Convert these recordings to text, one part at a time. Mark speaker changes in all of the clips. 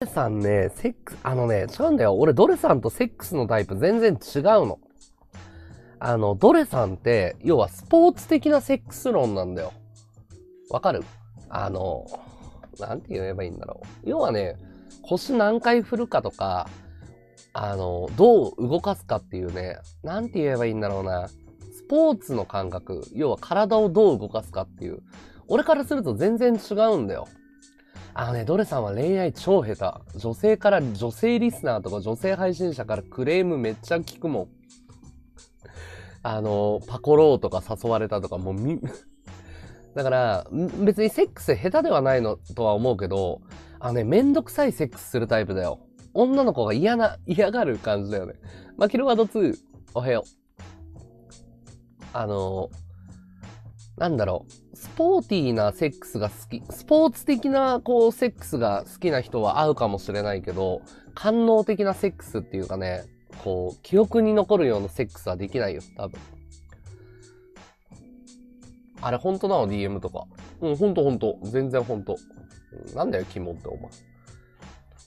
Speaker 1: ドレさんね、セックス、あのね、違うんだよ。俺、ドレさんとセックスのタイプ全然違うの。あの、ドレさんって、要はスポーツ的なセックス論なんだよ。わかる？あの、なんて言えばいいんだろう。要はね、腰何回振るかとか、あの、どう動かすかっていうね、なんて言えばいいんだろうな。スポーツの感覚、要は体をどう動かすかっていう。俺からすると全然違うんだよ。あのね、ドレさんは恋愛超下手。女性から、女性リスナーとか女性配信者からクレームめっちゃ聞くもん。あの、パコローとか誘われたとか、もうみ、だから、別にセックス下手ではないのとは思うけど、あのね、めんどくさいセックスするタイプだよ。女の子が嫌な、嫌がる感じだよね。まキルワード2、おはよう。あの、なんだろう。スポーティーなセックスが好き、スポーツ的なこうセックスが好きな人は合うかもしれないけど、官能的なセックスっていうかね、こう、記憶に残るようなセックスはできないよ、多分。あれ、本当なの ?DM とか。うん、ほんとほんと。全然ほんと。なんだよ、キモってお前。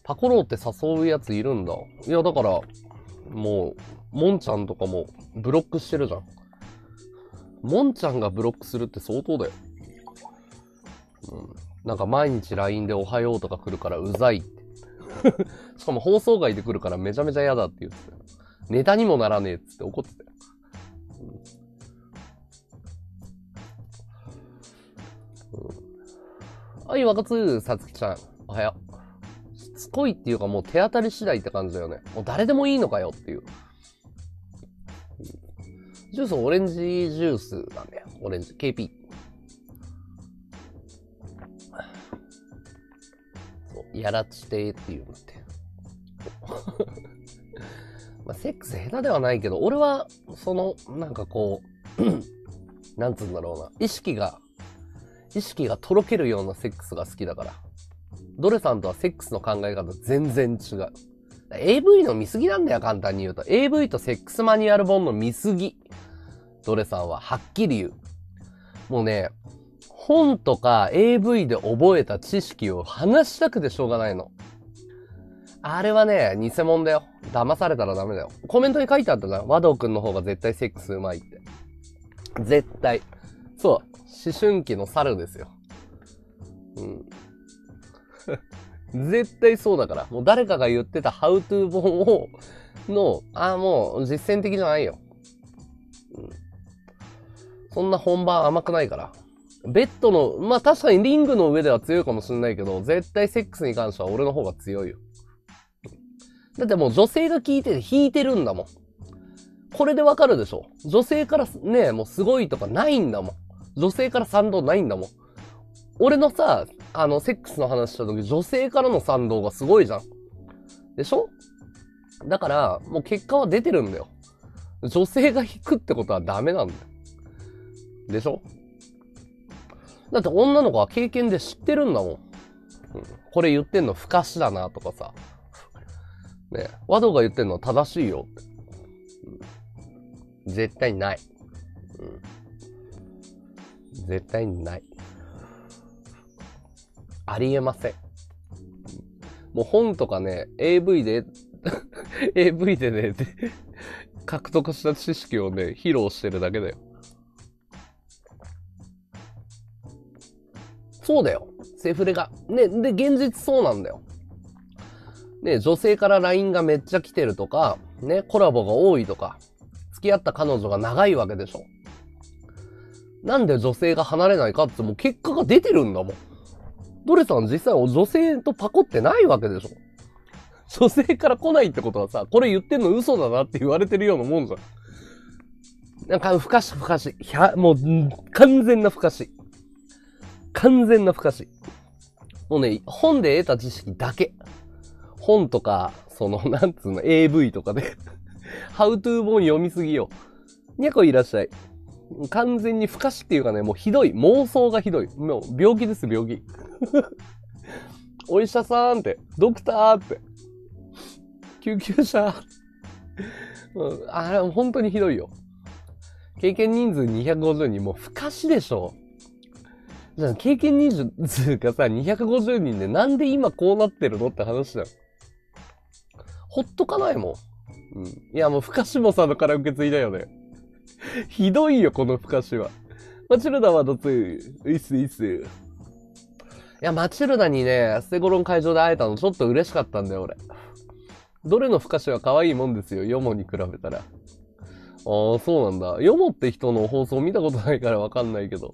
Speaker 1: パコローって誘うやついるんだ。いや、だから、もう、モンちゃんとかもブロックしてるじゃん。モンちゃんがブロックするって相当だよ。うん。なんか毎日 LINE でおはようとか来るからうざいって。しかも放送外で来るからめちゃめちゃ嫌だって言ってたよ。ネタにもならねえっつって怒ってたよ。うん、はい、若津さつきちゃん。おはよう。しつこいっていうかもう手当たり次第って感じだよね。もう誰でもいいのかよっていう。ジュースオレンジジュースなんだよ。オレンジ。KP。そう、やらちてっていうんだって。まあ、セックス下手ではないけど、俺は、その、なんかこう、なんつうんだろうな。意識が、意識がとろけるようなセックスが好きだから。ドレさんとはセックスの考え方全然違う。AV の見過ぎなんだよ、簡単に言うと。AV とセックスマニュアル本の見過ぎ。ドレさんははっきり言う。もうね、本とか AV で覚えた知識を話したくてしょうがないの。あれはね、偽物だよ。騙されたらダメだよ。コメントに書いてあったじゃん。和道くんの方が絶対セックスうまいって。絶対。そう。思春期の猿ですよ。うん。絶対そうだから。もう誰かが言ってたハウトゥー本を、の、ああ、もう実践的じゃないよ。そんな本番甘くないから。ベッドの、まあ確かにリングの上では強いかもしんないけど、絶対セックスに関しては俺の方が強いよ。だってもう女性が聞いてて弾いてるんだもん。これでわかるでしょ？女性からね、もうすごいとかないんだもん。女性から賛同ないんだもん。俺のさ、あの、セックスの話した時、女性からの賛同がすごいじゃん。でしょ？だから、もう結果は出てるんだよ。女性が弾くってことはダメなんだよ。でしょ？だって女の子は経験で知ってるんだもん。うん、これ言ってんの不可視だなとかさ。ね、和道が言ってんの正しいよ。うん、絶対ない。うん、絶対ない。ありえません。もう本とかね、AV で AV でね、獲得した知識をね、披露してるだけだよ。そうだよ。セフレが。ね、で、現実そうなんだよ。ね、女性から LINE がめっちゃ来てるとか、ね、コラボが多いとか、付き合った彼女が長いわけでしょ。なんで女性が離れないかってもう結果が出てるんだもん。ドレさん実際女性とパコってないわけでしょ。女性から来ないってことはさ、これ言ってんの嘘だなって言われてるようなもんじゃん。なんか、不可視不可視。もう、完全な不可視。完全な不可視。もうね、本で得た知識だけ。本とか、その、なんつうの、AV とかでハウトゥー本読みすぎよ。にゃこいらっしゃい。完全に不可視っていうかね、もうひどい。妄想がひどい。もう病気です、病気。お医者さんって、ドクターって、救急車。うん、あれ、本当にひどいよ。経験人数250人、もう不可視でしょ。じゃあ経験人数がさ、250人でなんで今こうなってるのって話だよ。ほっとかないもん。うん。いや、もう、深下さんのから受け継いだよね。ひどいよ、この深しは。マチルダはどつ、いっすいっす。いや、マチルダにね、ステゴロン会場で会えたのちょっと嬉しかったんだよ、俺。どれの深しは可愛いもんですよ、ヨモに比べたら。ああ、そうなんだ。ヨモって人の放送見たことないからわかんないけど。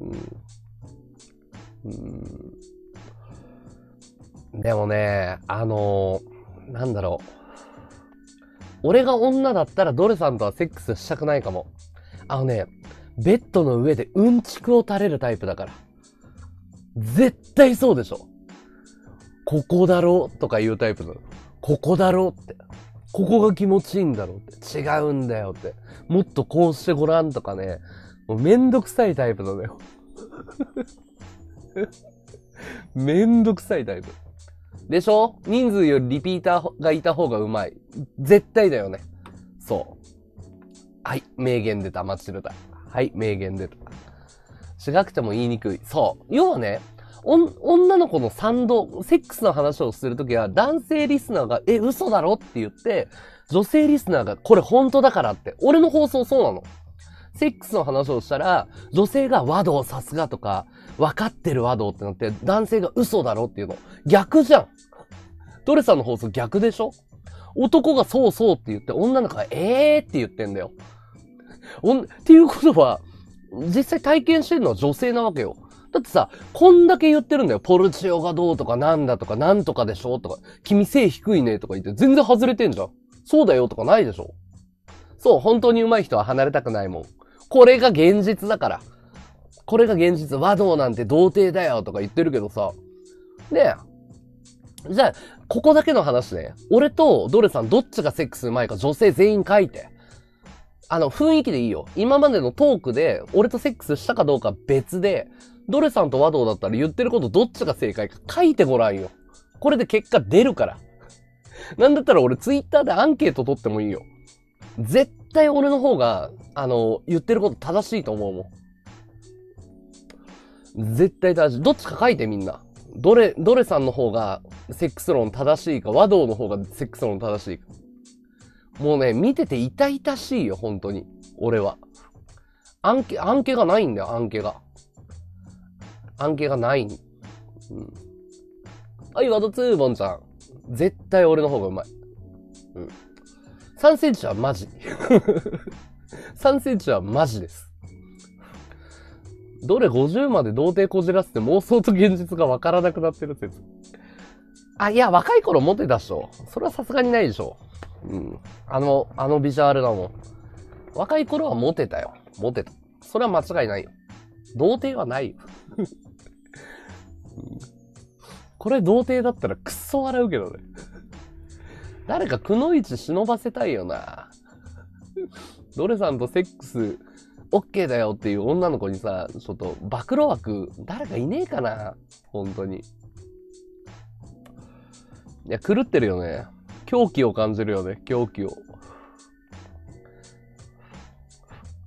Speaker 1: うん。うん。でもね、あのー、なんだろう。俺が女だったらドレさんとはセックスしたくないかも。あのね、ベッドの上でうんちくを垂れるタイプだから。絶対そうでしょ。ここだろうとか言うタイプの。ここだろうって。ここが気持ちいいんだろうって。違うんだよって。もっとこうしてごらんとかね。もうめんどくさいタイプなのよ。めんどくさいタイプ。でしょ？人数よりリピーターがいた方がうまい。絶対だよね。そう。はい、名言出た、マチルダ。はい、名言出た。違くても言いにくい。そう。要はね、女の子の賛同、セックスの話をするときは、男性リスナーが、え、嘘だろって言って、女性リスナーが、これ本当だからって。俺の放送そうなの。セックスの話をしたら、女性が和道さすがとか、分かってる和道ってなって、男性が嘘だろっていうの。逆じゃん。ドレさんの放送逆でしょ？男がそうそうって言って、女の子がえーって言ってんだよ。おん、っていうことは、実際体験してるのは女性なわけよ。だってさ、こんだけ言ってるんだよ。ポルチオがどうとかなんだとかなんとかでしょとか、君背低いねとか言って全然外れてんじゃん。そうだよとかないでしょそう、本当に上手い人は離れたくないもん。これが現実だから。これが現実。和道なんて童貞だよとか言ってるけどさ。ねえ。じゃあ、ここだけの話ね。俺とドレさんどっちがセックス上手いか女性全員書いて。あの、雰囲気でいいよ。今までのトークで、俺とセックスしたかどうか別で、ドレさんと和道だったら言ってることどっちが正解か書いてごらんよ。これで結果出るから。なんだったら俺ツイッターでアンケート取ってもいいよ。絶対俺の方が、あの、言ってること正しいと思うもん。絶対正しい。どっちか書いてみんな。どれ、どれさんの方がセックス論正しいか、和道の方がセックス論正しいか。もうね、見てて痛々しいよ、本当に。俺は。アンケ、アンケがないんだよ、アンケが。アンケがない。うん。はい、ワドツーボンちゃん。絶対俺の方がうまい。うん。3センチはマジ。3センチはマジです。どれ50まで童貞こじらせて妄想と現実がわからなくなってる説。あ、いや、若い頃モテたっしょ。それはさすがにないでしょ。うん。あの、あのビジュアルだもん。若い頃はモテたよ。モテた。それは間違いないよ。童貞はないよ。これ童貞だったらくっそ笑うけどね。誰かくのいち忍ばせたいよな。ドレさんとセックス、オッケーだよっていう女の子にさ、ちょっと暴露枠、誰かいねえかな本当に。いや、狂ってるよね。狂気を感じるよね、狂気を。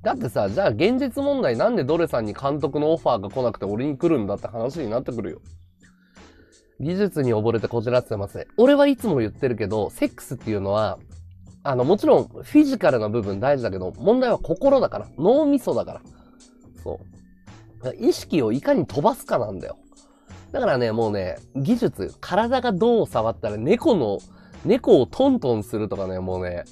Speaker 1: だってさ、じゃあ現実問題なんでドレさんに監督のオファーが来なくて俺に来るんだって話になってくるよ。技術に溺れてこじらせてますね。俺はいつも言ってるけど、セックスっていうのは、あの、もちろんフィジカルな部分大事だけど、問題は心だから。脳みそだから。そう。意識をいかに飛ばすかなんだよ。だからね、もうね、技術、体がどう触ったら猫の猫をトントンするとかね、もうね、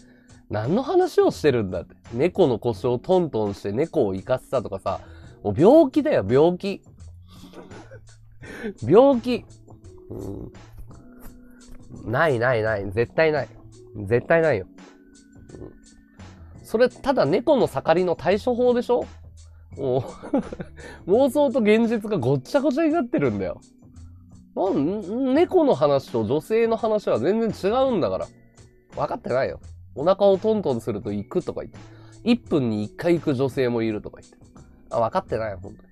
Speaker 1: 何の話をしてるんだって。猫の腰をトントンして猫を生かしたとかさ、もう病気だよ、病気。病気。うん、ないないない。絶対ない。絶対ないよ。うん、それ、ただ猫の盛りの対処法でしょ？もう 妄想と現実がごっちゃごちゃになってるんだよ。猫の話と女性の話は全然違うんだから。分かってないよ。お腹をトントンすると行くとか言って。1分に1回行く女性もいるとか言って。あ、分かってないよ、本当に。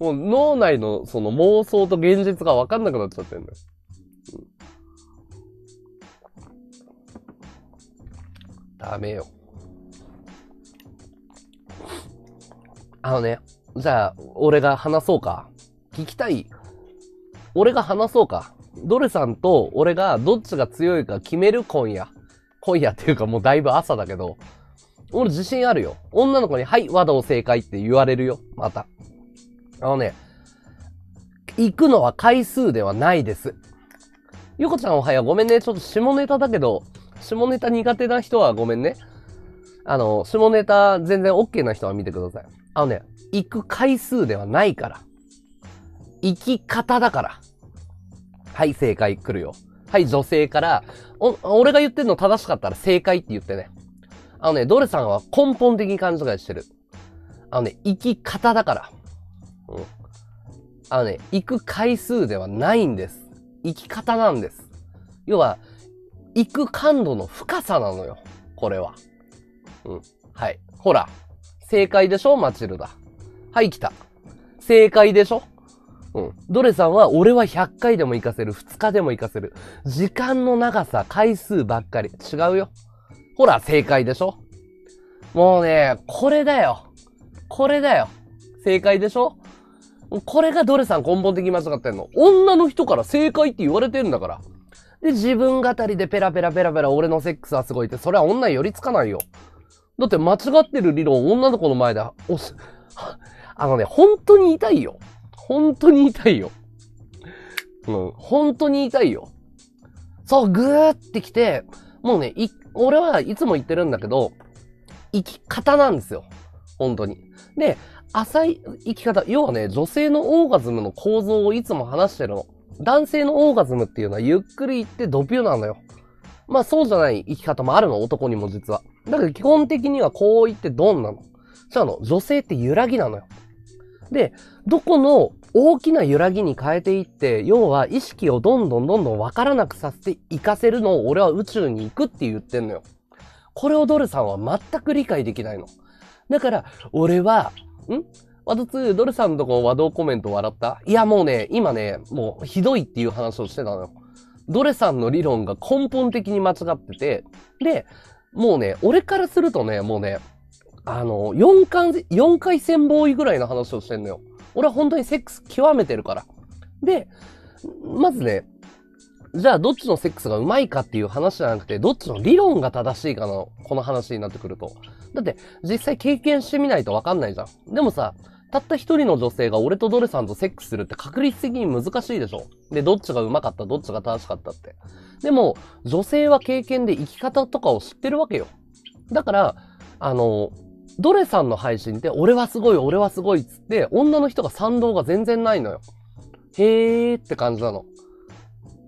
Speaker 1: もう脳内のその妄想と現実が分かんなくなっちゃってんだよ。ダメよ。あのね、じゃあ、俺が話そうか。聞きたい俺が話そうか。ドレさんと俺がどっちが強いか決める今夜。今夜っていうかもうだいぶ朝だけど、俺自信あるよ。女の子に、はい、和道正解って言われるよ。また。あのね、行くのは回数ではないです。ゆこちゃんおはよう。ごめんね。ちょっと下ネタだけど、下ネタ苦手な人はごめんね。あの、下ネタ全然 OK な人は見てください。あのね、行く回数ではないから。行き方だから。はい、正解来るよ。はい、女性から、俺が言ってるの正しかったら正解って言ってね。あのね、ドレさんは根本的に勘違いしてる。あのね、行き方だから。うん。あのね、行く回数ではないんです。生き方なんです。要は、行く感度の深さなのよ。これは。うん。はい。ほら。正解でしょ？マチルダ。はい、来た。正解でしょ？うん。ドレさんは、俺は100回でも行かせる。2日でも行かせる。時間の長さ、回数ばっかり。違うよ。ほら、正解でしょ？もうね、これだよ。これだよ。正解でしょ？これがドレさん根本的に間違ってんの。女の人から正解って言われてんだから。で、自分語りでペラペラペラペラ俺のセックスはすごいって、それは女に寄りつかないよ。だって間違ってる理論女の子の前で、おす、あのね、本当に言いよ。本当に言いよ。うん、本当に言いたいよ。そう、ぐーってきて、もうね、い、俺はいつも言ってるんだけど、生き方なんですよ。本当に。で、浅い生き方、要はね、女性のオーガズムの構造をいつも話してるの。男性のオーガズムっていうのはゆっくり言ってドピュなのよ。まあそうじゃない生き方もあるの、男にも実は。だけど基本的にはこう言ってドンなの。じゃあの、女性って揺らぎなのよ。で、どこの大きな揺らぎに変えていって、要は意識をどんどんどんどんわからなくさせていかせるのを俺は宇宙に行くって言ってんのよ。これをドルさんは全く理解できないの。だから、俺はん？ワド2、ドルさんのとこ和道コメント笑った？いやもうね、今ね、もうひどいっていう話をしてたのよ。ドレさんの理論が根本的に間違ってて、で、もうね、俺からするとね、もうね、あの、4回、4回戦ボーイぐらいの話をしてんのよ。俺は本当にセックス極めてるから。で、まずね、じゃあどっちのセックスがうまいかっていう話じゃなくて、どっちの理論が正しいかの、この話になってくると。だって、実際経験してみないとわかんないじゃん。でもさ、たった一人の女性が俺とドレさんとセックスするって確率的に難しいでしょで、どっちが上手かった、どっちが正しかったって。でも、女性は経験で生き方とかを知ってるわけよ。だから、あの、ドレさんの配信って俺はすごい、俺はすごいっつって、女の人が賛同が全然ないのよ。へーって感じなの。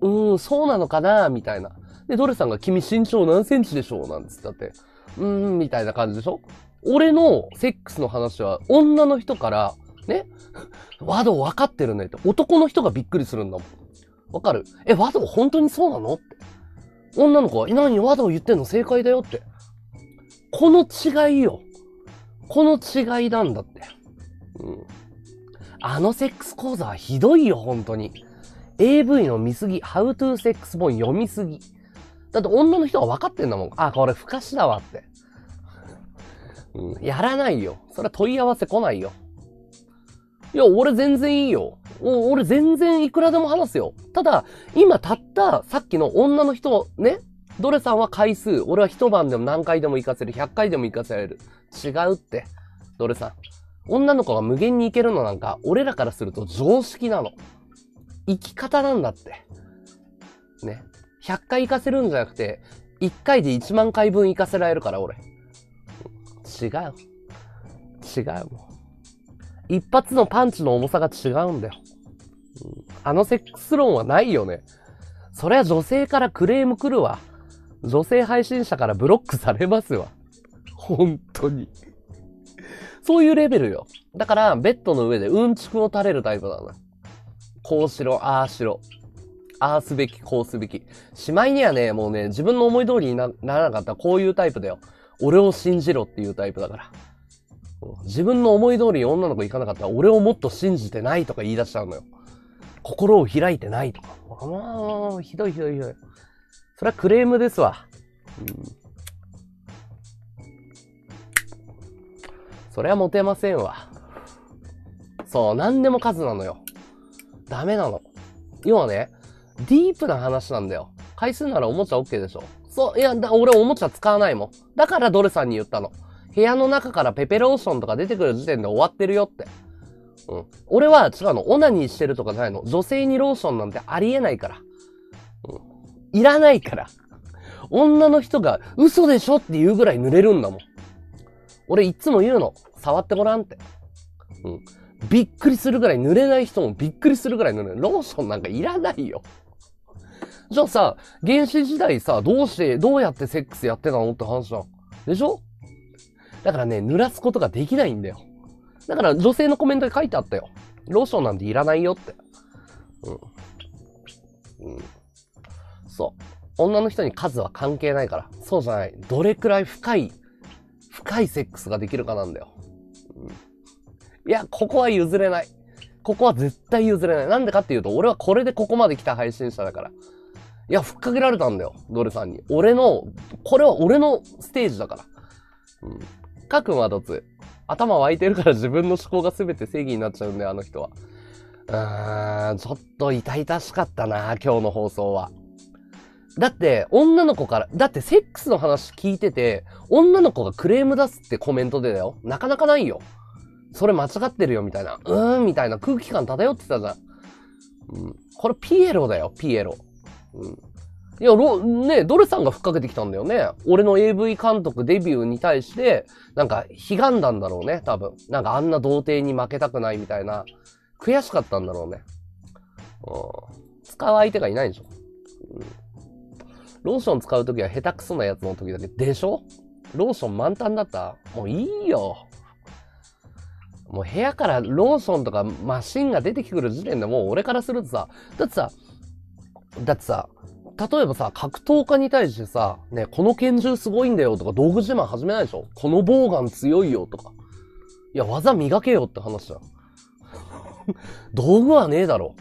Speaker 1: うーん、そうなのかなみたいな。で、ドレさんが君身長何センチでしょう？なんつったって。うーん、みたいな感じでしょ俺のセックスの話は女の人から、ね、和道分かってるねって、男の人がびっくりするんだもん。わかる？え、和道本当にそうなの？って。女の子は、え、何？和道言ってんの？正解だよって。この違いよ。この違いなんだって。うん。あのセックス講座はひどいよ、本当に。AV の見すぎ、How to Sex 本読みすぎ。だって女の人が分かってんだもん。あ、これ不可視だわって。うん、やらないよ。それは問い合わせ来ないよ。いや、俺全然いいよ。俺全然いくらでも話すよ。ただ、今たったさっきの女の人、ね。ドレさんは回数。俺は一晩でも何回でも行かせる。100回でも行かせられる。違うって。ドレさん。女の子が無限に行けるのなんか、俺らからすると常識なの。生き方なんだって。ね。100回行かせるんじゃなくて、1回で1万回分行かせられるから、俺。違う。違うもん。一発のパンチの重さが違うんだよ。あのセックス論はないよね。そりゃ女性からクレーム来るわ。女性配信者からブロックされますわ。本当に。そういうレベルよ。だから、ベッドの上でうんちくを垂れるタイプだな。こうしろ、ああしろ。ああすべき、こうすべき。しまいにはね、もうね、自分の思い通りにならなかったらこういうタイプだよ。俺を信じろっていうタイプだから。自分の思い通りに女の子行かなかったら俺をもっと信じてないとか言い出しちゃうのよ。心を開いてないとか。ああ、ひどいひどいひどい。それはクレームですわ。うん、それはモテませんわ。そう、何でも数なのよ。ダメなの。要はね、ディープな話なんだよ。回数ならおもちゃ OK でしょ。そう、いや、俺おもちゃ使わないもん。だからドレさんに言ったの。部屋の中からペペローションとか出てくる時点で終わってるよって。うん。俺は違うの。オナニーしてるとかじゃないの。女性にローションなんてありえないから。うん。いらないから。女の人が嘘でしょって言うぐらい濡れるんだもん。俺いつも言うの。触ってごらんって。うん。びっくりするぐらい濡れない人もびっくりするぐらい濡れる。ローションなんかいらないよ。じゃあさ、原始時代さ、どうして、どうやってセックスやってたのって話じゃん。でしょ？だからね、濡らすことができないんだよ。だから女性のコメントで書いてあったよ。ローションなんていらないよって。うん。うん。そう。女の人に数は関係ないから。そうじゃない。どれくらい深い、深いセックスができるかなんだよ。うん。いや、ここは譲れない。ここは絶対譲れない。なんでかっていうと、俺はこれでここまで来た配信者だから。いや、ふっかけられたんだよ。ドルさんに。俺の、これは俺のステージだから。うん。かくんはどつ。頭湧いてるから自分の思考が全て正義になっちゃうんだよ、あの人は。うーん、ちょっと痛々しかったな、今日の放送は。だって、女の子から、だってセックスの話聞いてて、女の子がクレーム出すってコメントでだよ。なかなかないよ。それ間違ってるよ、みたいな。うーん、みたいな空気感漂ってたじゃん。うん。これピエロだよ、ピエロ。うん。いや、ロ、ね、ドルさんがふっかけてきたんだよね。俺の AV 監督デビューに対して、なんか、悲願だんだろうね、多分。なんかあんな童貞に負けたくないみたいな。悔しかったんだろうね。うん。使う相手がいないでしょ。うん。ローション使うときは下手くそなやつの時だけでしょローション満タンだった？もういいよ。もう部屋からローションとかマシンが出てくる時点でもう俺からするとさ、だってさ、だってさ、例えばさ、格闘家に対してさ、ね、この拳銃すごいんだよとか道具自慢始めないでしょ？このボウガン強いよとか。いや、技磨けよって話だよ。道具はねえだろ。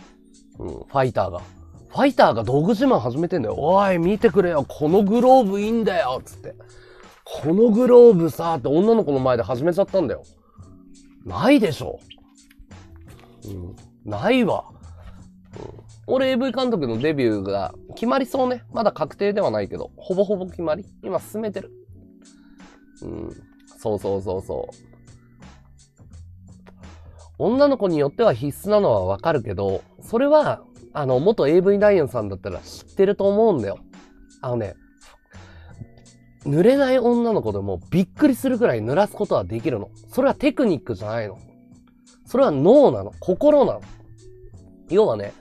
Speaker 1: うん、ファイターが。ファイターが道具自慢始めてんだよ。おい、見てくれよ。このグローブいいんだよ。つって。このグローブさ、って女の子の前で始めちゃったんだよ。ないでしょ。うん。ないわ。うん俺 AV 監督のデビューが決まりそうね。まだ確定ではないけど、ほぼほぼ決まり。今進めてる。うん。そうそうそうそう。女の子によっては必須なのはわかるけど、それは、あの、元 AV ダイアンさんだったら知ってると思うんだよ。あのね、濡れない女の子でもびっくりするくらい濡らすことはできるの。それはテクニックじゃないの。それは脳なの。心なの。要はね、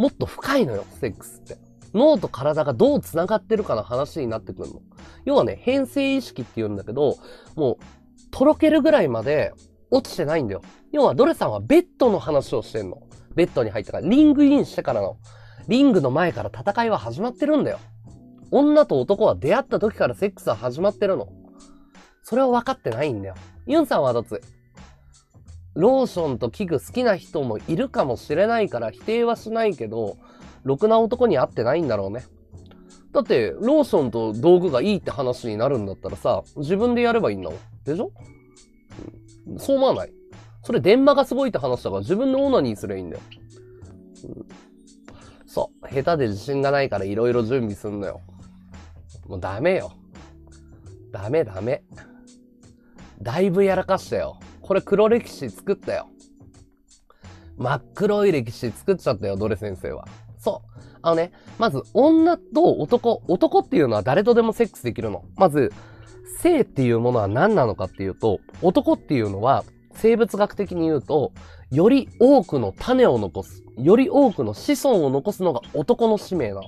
Speaker 1: もっと深いのよ、セックスって。脳と体がどう繋がってるかの話になってくるの。要はね、変性意識って言うんだけど、もう、とろけるぐらいまで落ちてないんだよ。要は、ドレさんはベッドの話をしてんの。ベッドに入ったから、リングインしてからの。リングの前から戦いは始まってるんだよ。女と男は出会った時からセックスは始まってるの。それは分かってないんだよ。ユンさんはどつローションと器具好きな人もいるかもしれないから否定はしないけど、ろくな男に会ってないんだろうね。だって、ローションと道具がいいって話になるんだったらさ、自分でやればいいんだもん。でしょ、そう思わない？それ電話がすごいって話だから自分のオーナーにすりゃいいんだよ。うん、そう。下手で自信がないから色々準備すんのよ。もうダメよ。ダメダメ。だいぶやらかしたよ。これ黒歴史作ったよ。真っ黒い歴史作っちゃったよ、ドレ先生は。そう。あのね、まず、女と男、男っていうのは誰とでもセックスできるの。まず、性っていうものは何なのかっていうと、男っていうのは、生物学的に言うと、より多くの種を残す。より多くの子孫を残すのが男の使命なの。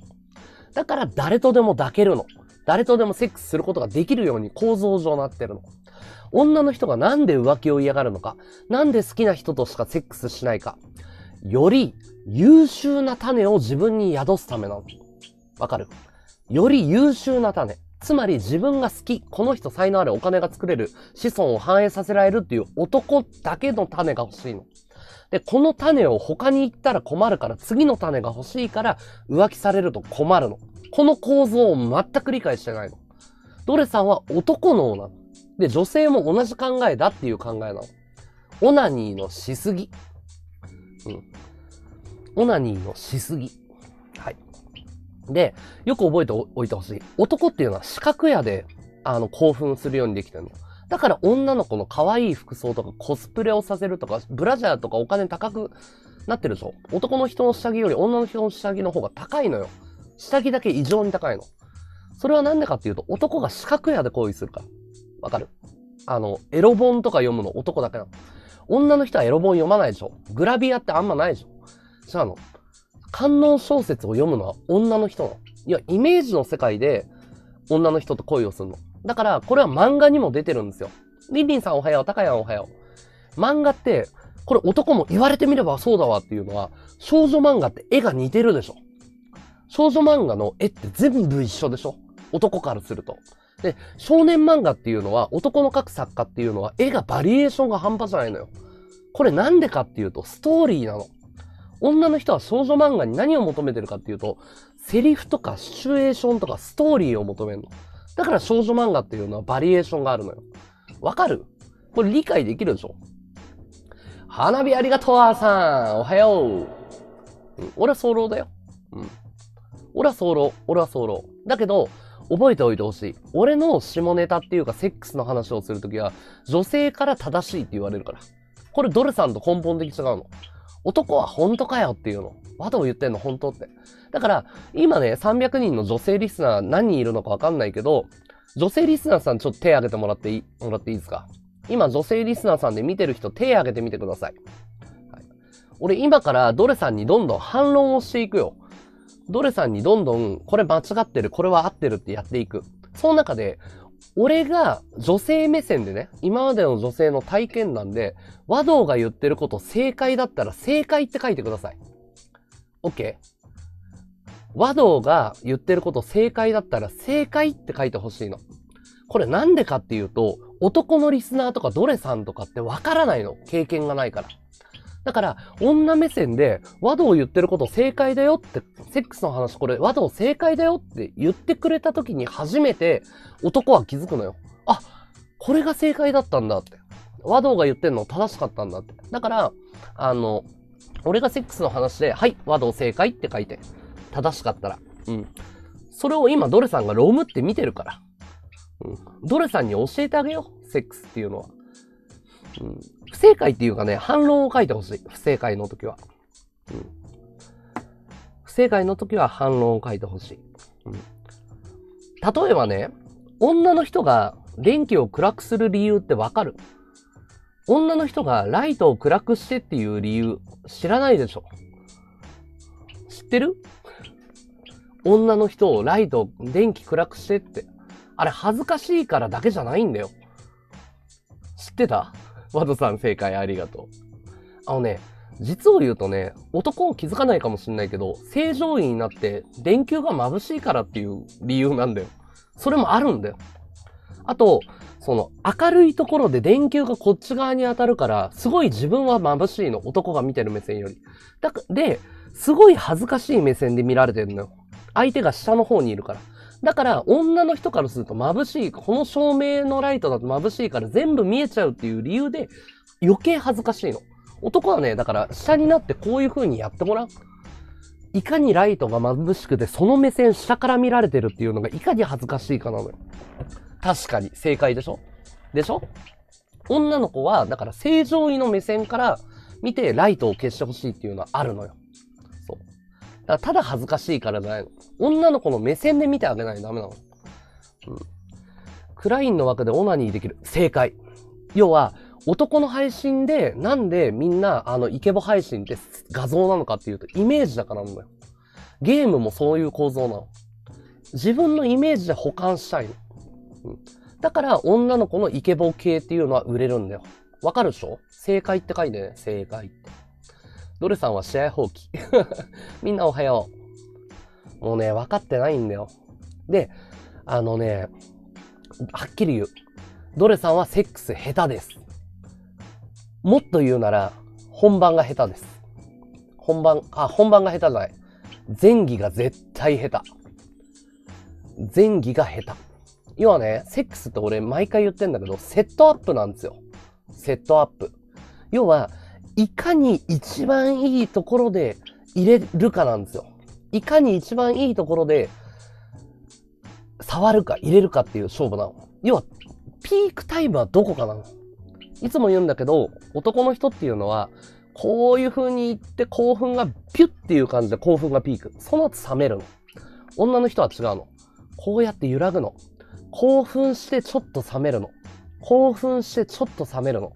Speaker 1: だから誰とでも抱けるの。誰とでもセックスすることができるように構造上なってるの。女の人がなんで浮気を嫌がるのか、なんで好きな人としかセックスしないか、より優秀な種を自分に宿すためなの。わかる？より優秀な種。つまり自分が好き、この人才能あるお金が作れる、子孫を繁栄させられるっていう男だけの種が欲しいの。で、この種を他に行ったら困るから次の種が欲しいから浮気されると困るの。この構造を全く理解してないの。ドレさんは男脳なの。で、女性も同じ考えだっていう考えなの。オナニーのしすぎ。うん。オナニーのしすぎ。はい。で、よく覚えておいてほしい。男っていうのは視覚野で、あの、興奮するようにできてるの。だから女の子の可愛い服装とかコスプレをさせるとか、ブラジャーとかお金高くなってるでしょ男の人の下着より女の人の下着の方が高いのよ。下着だけ異常に高いの。それはなんでかっていうと、男が視覚野で行為するから。わかる？あの、エロ本とか読むの男だけなの。女の人はエロ本読まないでしょグラビアってあんまないでしょ違うの。観音小説を読むのは女の人の。いや、イメージの世界で女の人と恋をするの。だから、これは漫画にも出てるんですよ。リンリンさんおはよう、高谷おはよう。漫画って、これ男も言われてみればそうだわっていうのは、少女漫画って絵が似てるでしょ。少女漫画の絵って全部一緒でしょ男からすると。で、少年漫画っていうのは、男の描く作家っていうのは、絵がバリエーションが半端じゃないのよ。これなんでかっていうと、ストーリーなの。女の人は少女漫画に何を求めてるかっていうと、セリフとかシチュエーションとかストーリーを求めるの。だから少女漫画っていうのはバリエーションがあるのよ。わかる？これ理解できるでしょ？花火ありがとう、あーさん。おはよう。うん、俺は早漏だよ。うん。俺は早漏。俺は早漏。だけど、覚えておいてほしい。俺の下ネタっていうかセックスの話をするときは、女性から正しいって言われるから。これドルさんと根本的違うの。男は本当かよっていうの。まだ言ってんの本当って。だから、今ね、300人の女性リスナー何人いるのかわかんないけど、女性リスナーさんちょっと手挙げてもらっていい、もらっていいですか？今女性リスナーさんで見てる人手挙げてみてください。はい、俺今からドレさんにどんどん反論をしていくよ。ドレさんにどんどんこれ間違ってる、これは合ってるってやっていく。その中で、俺が女性目線でね、今までの女性の体験談で、和道が言ってること正解だったら正解って書いてください。OK? 和道が言ってること正解だったら正解って書いてほしいの。これなんでかっていうと、男のリスナーとかドレさんとかってわからないの。経験がないから。だから、女目線で、和道言ってること正解だよって、セックスの話これ、和道正解だよって言ってくれた時に初めて男は気づくのよ。あ、これが正解だったんだって。和道が言ってんの正しかったんだって。だから、あの、俺がセックスの話で、はい、和道正解って書いて。正しかったら。うん。それを今、ドレさんがロムって見てるから。うん。ドレさんに教えてあげよう。セックスっていうのは。うん。不正解っていうかね、反論を書いてほしい。不正解の時は。うん。不正解の時は反論を書いてほしい。うん。例えばね、女の人が電気を暗くする理由ってわかる女の人がライトを暗くしてっていう理由知らないでしょ知ってる？女の人をライト、電気暗くしてって。あれ恥ずかしいからだけじゃないんだよ。知ってた？ワドさん正解ありがとう。あのね、実を言うとね、男を気づかないかもしんないけど、正常位になって電球が眩しいからっていう理由なんだよ。それもあるんだよ。あと、その明るいところで電球がこっち側に当たるから、すごい自分は眩しいの。男が見てる目線より。だかで、すごい恥ずかしい目線で見られてるのよ。相手が下の方にいるから。だから、女の人からすると眩しい。この照明のライトだと眩しいから全部見えちゃうっていう理由で余計恥ずかしいの。男はね、だから下になってこういう風にやってもらう。いかにライトが眩しくて、その目線下から見られてるっていうのがいかに恥ずかしいかなのよ。確かに、正解でしょ？でしょ？女の子は、だから正常位の目線から見てライトを消してほしいっていうのはあるのよ。だただ恥ずかしいからじゃないの。女の子の目線で見てあげないとダメなの。うん。クラインの枠でオナニーできる。正解。要は、男の配信で、なんでみんな、あの、イケボ配信って画像なのかっていうと、イメージだからなんだよ。ゲームもそういう構造なの。自分のイメージで保管したいの。うん。だから、女の子のイケボ系っていうのは売れるんだよ。わかるでしょ？正解って書いてね。正解って。ドルさんは試合放棄。みんなおはよう。もうね、分かってないんだよ。で、あのね、はっきり言う。ドレさんはセックス下手です。もっと言うなら、本番が下手です。本番、あ、本番が下手じゃない。前儀が絶対下手。前儀が下手。要はね、セックスって俺毎回言ってんだけど、セットアップなんですよ。セットアップ。要は、いかに一番いいところで入れるかなんですよ。いかに一番いいところで触るか入れるかっていう勝負なの。要は、ピークタイムはどこかなの。いつも言うんだけど、男の人っていうのは、こういう風に言って興奮がピュッっていう感じで興奮がピーク。その後冷めるの。女の人は違うの。こうやって揺らぐの。興奮してちょっと冷めるの。興奮してちょっと冷めるの。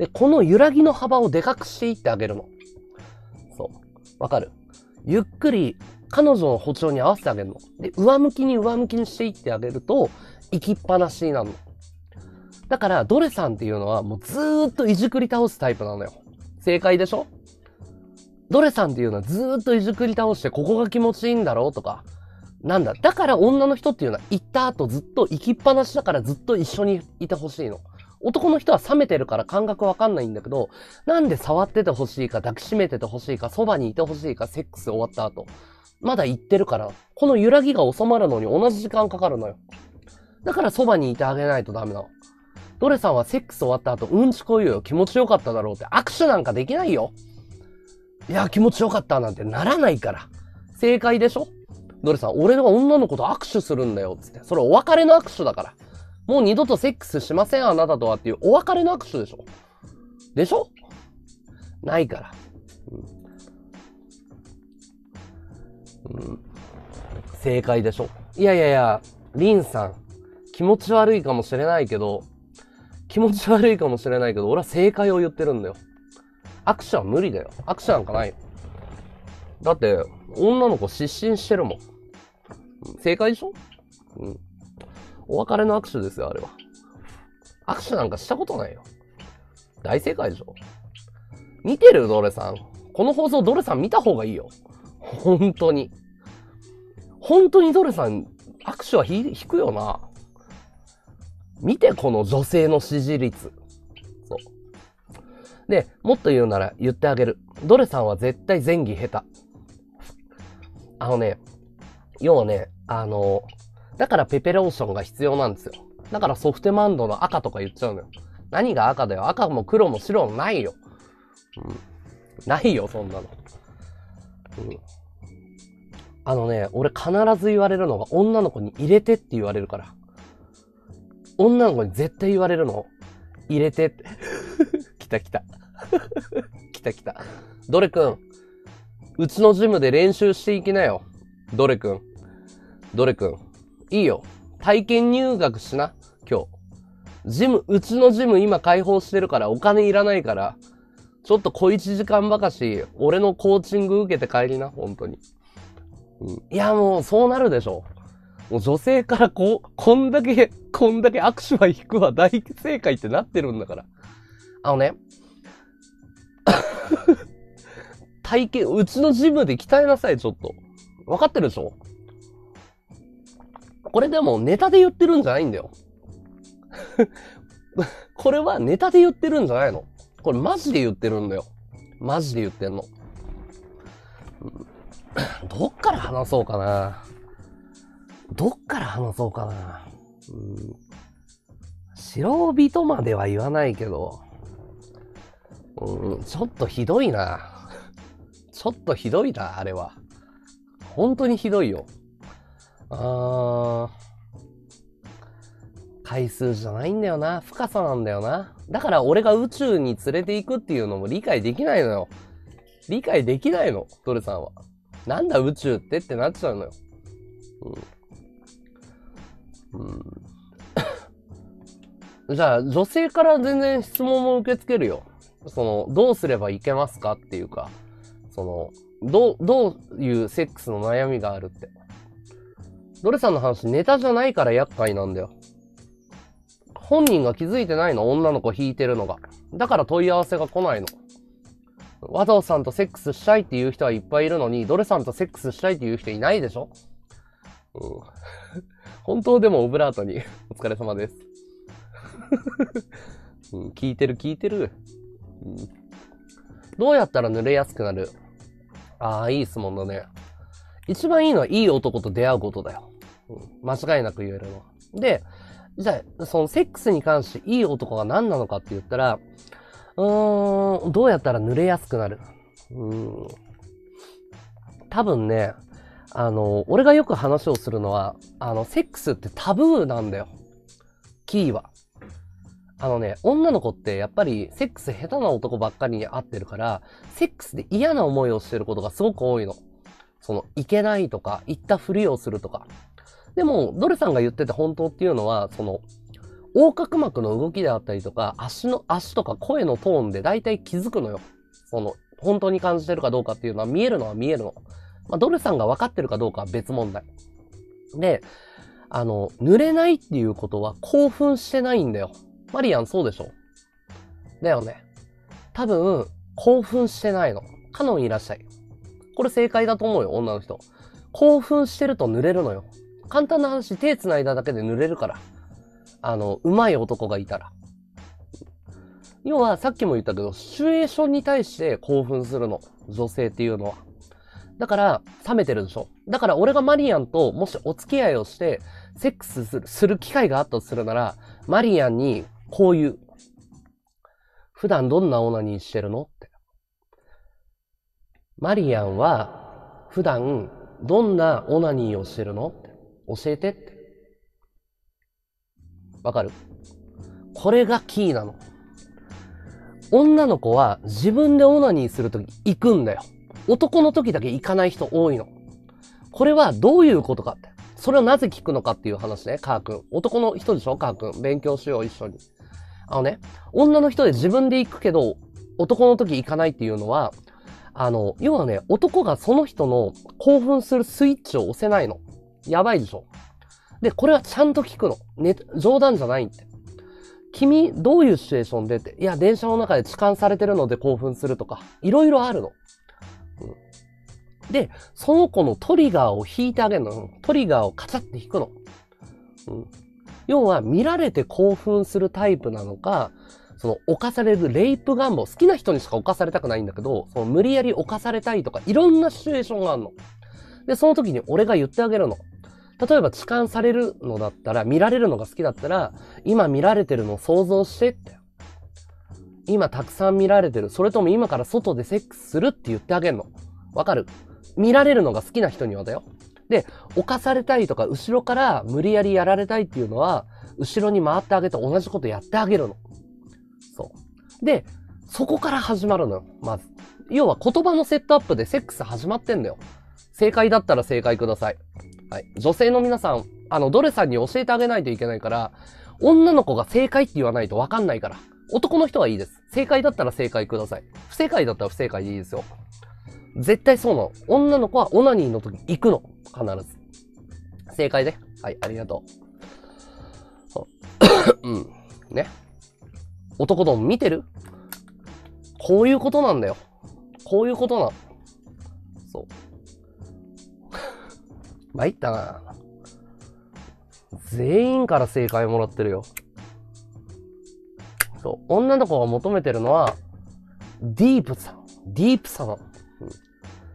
Speaker 1: で、この揺らぎの幅をでかくしていってあげるの。そう。わかる？ゆっくり彼女の歩調に合わせてあげるの。で、上向きに上向きにしていってあげると、行きっぱなしになるの。だから、ドレさんっていうのはもうずーっといじくり倒すタイプなのよ。正解でしょ？ドレさんっていうのはずーっといじくり倒してここが気持ちいいんだろうとか、なんだ。だから女の人っていうのは行った後ずっと行きっぱなしだからずっと一緒にいてほしいの。男の人は冷めてるから感覚わかんないんだけど、なんで触っててほしいか、抱きしめててほしいか、そばにいてほしいか、セックス終わった後。まだ言ってるから、この揺らぎが収まるのに同じ時間かかるのよ。だからそばにいてあげないとダメなの。ドレさんはセックス終わった後、うんちこ言うよ。気持ちよかっただろうって。握手なんかできないよ。いや、気持ちよかったなんてならないから。正解でしょ？ドレさん、俺が女の子と握手するんだよ。つって。それお別れの握手だから。もう二度とセックスしません、あなたとはっていうお別れの握手でしょ？でしょ？ないから。うん。うん。正解でしょ？いやいやいや、リンさん、気持ち悪いかもしれないけど、気持ち悪いかもしれないけど、俺は正解を言ってるんだよ。握手は無理だよ。握手なんかないよ。だって、女の子失神してるもん。正解でしょ？うん。お別れの握手ですよ、あれは。握手なんかしたことないよ。大正解でしょ見てるドレさん。この放送ドレさん見た方がいいよ。本当に。本当にドレさん、握手は引くよな。見て、この女性の支持率。そう。で、もっと言うなら言ってあげる。ドレさんは絶対前儀下手。あのね、要はね、あの、だからペペローションが必要なんですよ。だからソフトマンドの赤とか言っちゃうのよ。何が赤だよ。赤も黒も白もないよ。うん。ないよ、そんなの。うん。あのね、俺必ず言われるのが女の子に入れてって言われるから。女の子に絶対言われるの。入れてって。来た来た。来た来た。どれくん。うちのジムで練習していきなよ。どれくん。どれくん。いいよ。体験入学しな。今日。ジム、うちのジム今開放してるからお金いらないから、ちょっと小一時間ばかし、俺のコーチング受けて帰りな、本当に。うん、いや、もうそうなるでしょ。もう女性からこう、こんだけ、こんだけ握手は引くわ大正解ってなってるんだから。あのね、体験、うちのジムで鍛えなさい、ちょっと。分かってるでしょ？これでもネタで言ってるんじゃないんだよ。これはネタで言ってるんじゃないのこれマジで言ってるんだよ。マジで言ってんの。どっから話そうかな。どっから話そうかな。うん。白人までは言わないけど、うん、ちょっとひどいな。ちょっとひどいな、あれは。本当にひどいよ。あー。回数じゃないんだよな。深さなんだよな。だから俺が宇宙に連れて行くっていうのも理解できないのよ。理解できないの、トルさんは。なんだ宇宙ってってなっちゃうのよ。うん。うん、じゃあ、女性から全然質問も受け付けるよ。その、どうすればいけますかっていうか、その、どう、どういうセックスの悩みがあるって。ドレさんの話、ネタじゃないから厄介なんだよ。本人が気づいてないの、女の子引いてるのが。だから問い合わせが来ないの。和道さんとセックスしたいっていう人はいっぱいいるのに、ドレさんとセックスしたいっていう人いないでしょうん。本当でもオブラートに お疲れ様です うん、聞いてる聞いてる、うん。どうやったら濡れやすくなる？ああ、いい質問だね。一番いいのはいい男と出会うことだよ。間違いなく言えるのは。で、じゃあ、そのセックスに関していい男が何なのかって言ったら、うーん、どうやったら濡れやすくなる？うん。多分ね、あの、俺がよく話をするのは、あの、セックスってタブーなんだよ。キーは。あのね、女の子ってやっぱりセックス下手な男ばっかりに会ってるから、セックスで嫌な思いをしてることがすごく多いの。その、いけないとか、行ったふりをするとか。でも、ドルさんが言ってて本当っていうのは、その、横隔膜の動きであったりとか、足の、足とか声のトーンで大体気づくのよ。その、本当に感じてるかどうかっていうのは見えるのは見えるの。まあ、ドルさんが分かってるかどうかは別問題。で、あの、濡れないっていうことは興奮してないんだよ。マリアンそうでしょ？だよね。多分、興奮してないの。カノンいらっしゃい。これ正解だと思うよ、女の人。興奮してると濡れるのよ。簡単な話、手繋いだだけで濡れるから。あの、上手い男がいたら。要は、さっきも言ったけど、シチュエーションに対して興奮するの。女性っていうのは。だから、冷めてるでしょ。だから、俺がマリアンと、もしお付き合いをして、セックスするする機会があったとするなら、マリアンに、こういう。普段どんなオナニーしてるのって。マリアンは、普段、どんなオナニーをしてるの。教えてって。わかる？これがキーなの。女の子は自分でオナニーするとき行くんだよ。男の時だけ行かない人多いの。これはどういうことかって。それをなぜ聞くのかっていう話ね、カー君。男の人でしょ？カー君。勉強しよう、一緒に。あのね、女の人で自分で行くけど、男の時行かないっていうのは、あの、要はね、男がその人の興奮するスイッチを押せないの。やばいでしょで、これはちゃんと聞くの。ね、冗談じゃないって。君、どういうシチュエーションでって。いや、電車の中で痴漢されてるので興奮するとか、いろいろあるの。うん、で、その子のトリガーを引いてあげるの。トリガーをカチャって引くの。うん、要は、見られて興奮するタイプなのか、その、犯されるレイプ願望、好きな人にしか犯されたくないんだけど、その無理やり犯されたいとか、いろんなシチュエーションがあるの。で、その時に俺が言ってあげるの。例えば痴漢されるのだったら、見られるのが好きだったら、今見られてるのを想像してって。今たくさん見られてる。それとも今から外でセックスするって言ってあげるの。わかる？見られるのが好きな人にはだよ。で、犯されたいとか、後ろから無理やりやられたいっていうのは、後ろに回ってあげて同じことやってあげるの。そう。で、そこから始まるのよ、まず。要は言葉のセットアップでセックス始まってんだよ。正解だったら正解ください。はい。女性の皆さん、あの、ドレさんに教えてあげないといけないから、女の子が正解って言わないとわかんないから。男の人はいいです。正解だったら正解ください。不正解だったら不正解でいいですよ。絶対そうなの。女の子はオナニーの時行くの。必ず。正解で。はい、ありがとう。そううん。ね。男ども見てる？こういうことなんだよ。こういうことなの。そう。参ったな。全員から正解もらってるよ。そう。女の子が求めてるのは、ディープさ。ディープさの。うん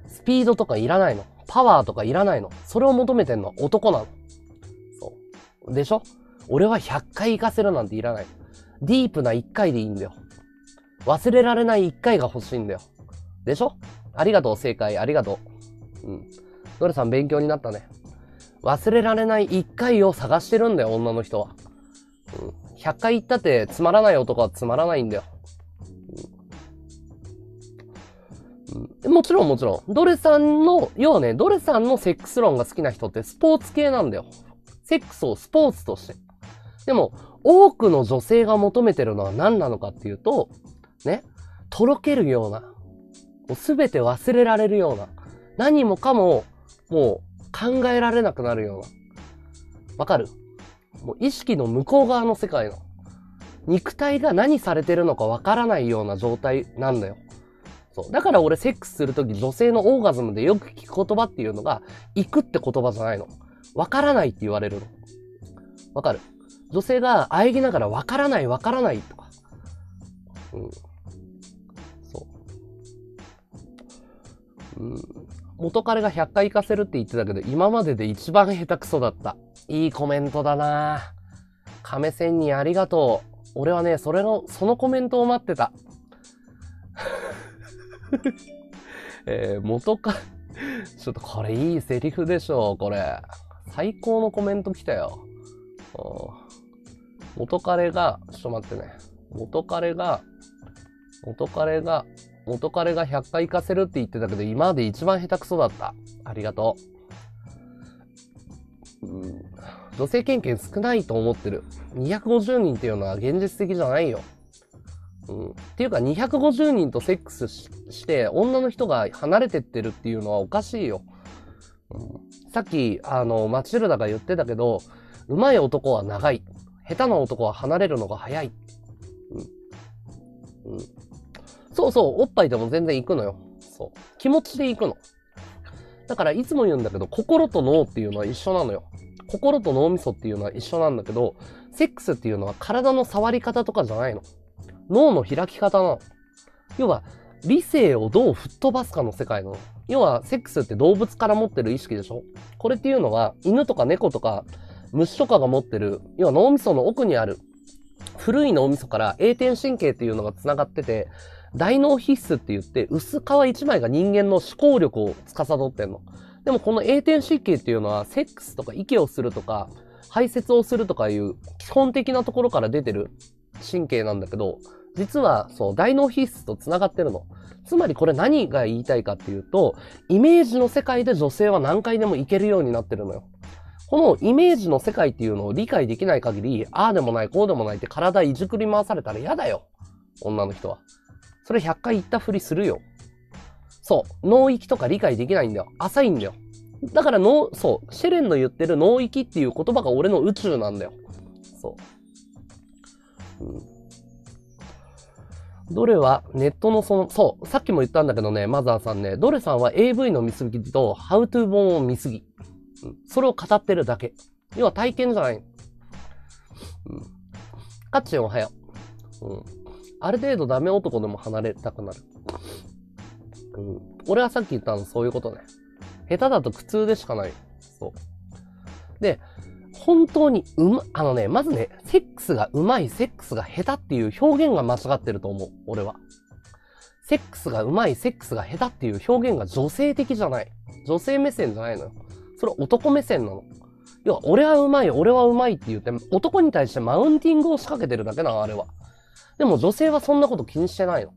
Speaker 1: スピードとかいらないの。パワーとかいらないの。それを求めてるのは男なの。そう。でしょ？俺は100回行かせるなんていらない。ディープな1回でいいんだよ。忘れられない1回が欲しいんだよ。でしょ？ありがとう、正解。ありがとう。うん。ドレさん勉強になったね。忘れられない1回を探してるんだよ、女の人は。うん。100回行ったってつまらない男はつまらないんだよ。うん、もちろんもちろん。ドレさんの、要はね、ドレさんのセックス論が好きな人ってスポーツ系なんだよ。セックスをスポーツとして。でも、多くの女性が求めてるのは何なのかっていうと、ね、とろけるような、すべて忘れられるような、何もかも、もう考えられなくなるような。わかる？もう意識の向こう側の世界の。肉体が何されてるのかわからないような状態なんだよ。そう。だから俺セックスするとき女性のオーガズムでよく聞く言葉っていうのが、行くって言葉じゃないの。わからないって言われるの。わかる？女性が喘ぎながらわからないわからないとか。うん。そう。うん。元彼が100回行かせるって言ってたけど、今までで一番下手くそだった。いいコメントだな亀仙人ありがとう。俺はね、それの、そのコメントを待ってた。えー、元か、ちょっとこれいいセリフでしょ、これ。最高のコメント来たよ。元彼が、ちょっと待ってね。元彼が、元彼が、元彼が100回行かせるって言ってたけど、今まで一番下手くそだった。ありがとう。うん、女性経験少ないと思ってる。250人っていうのは現実的じゃないよ。うん、っていうか250人とセックスして女の人が離れてってるっていうのはおかしいよ。うん、さっき、あの、マチルダが言ってたけど、上手い男は長い。下手な男は離れるのが早い。うん。うん。そうそう、おっぱいでも全然行くのよ。そう。気持ちで行くの。だからいつも言うんだけど、心と脳っていうのは一緒なのよ。心と脳みそっていうのは一緒なんだけど、セックスっていうのは体の触り方とかじゃないの。脳の開き方なの。要は、理性をどう吹っ飛ばすかの世界なの。要は、セックスって動物から持ってる意識でしょこれっていうのは、犬とか猫とか虫とかが持ってる、要は脳みその奥にある、古い脳みそから栄転神経っていうのが繋がってて、大脳皮質って言って、薄皮一枚が人間の思考力を司ってんの。でもこの栄転神経っていうのは、セックスとか息をするとか、排泄をするとかいう基本的なところから出てる神経なんだけど、実はそう、大脳皮質と繋がってるの。つまりこれ何が言いたいかっていうと、イメージの世界で女性は何回でもいけるようになってるのよ。このイメージの世界っていうのを理解できない限り、ああでもない、こうでもないって体いじくり回されたら嫌だよ。女の人は。それ100回言ったふりするよ。そう。脳域とか理解できないんだよ。浅いんだよ。だから脳、そう。シェレンの言ってる脳域っていう言葉が俺の宇宙なんだよ。そう。うん。どれはネットのその、そう、さっきも言ったんだけどね、マザーさんね、どれさんは AV の見過ぎと How to 本を見過ぎ。うん。それを語ってるだけ。要は体験じゃない。うん。カッチンおはよう。うん。ある程度ダメ男でも離れたくなる。うん。俺はさっき言ったのそういうことね。下手だと苦痛でしかない。そう。で、本当にうま、あのね、まずね、セックスが上手い、セックスが下手っていう表現が間違ってると思う。俺は。セックスが上手い、セックスが下手っていう表現が女性的じゃない。女性目線じゃないのよ。それ男目線なの。要は、俺は上手い、俺は上手いって言って、男に対してマウンティングを仕掛けてるだけなの、あれは。でも女性はそんなこと気にしてないの。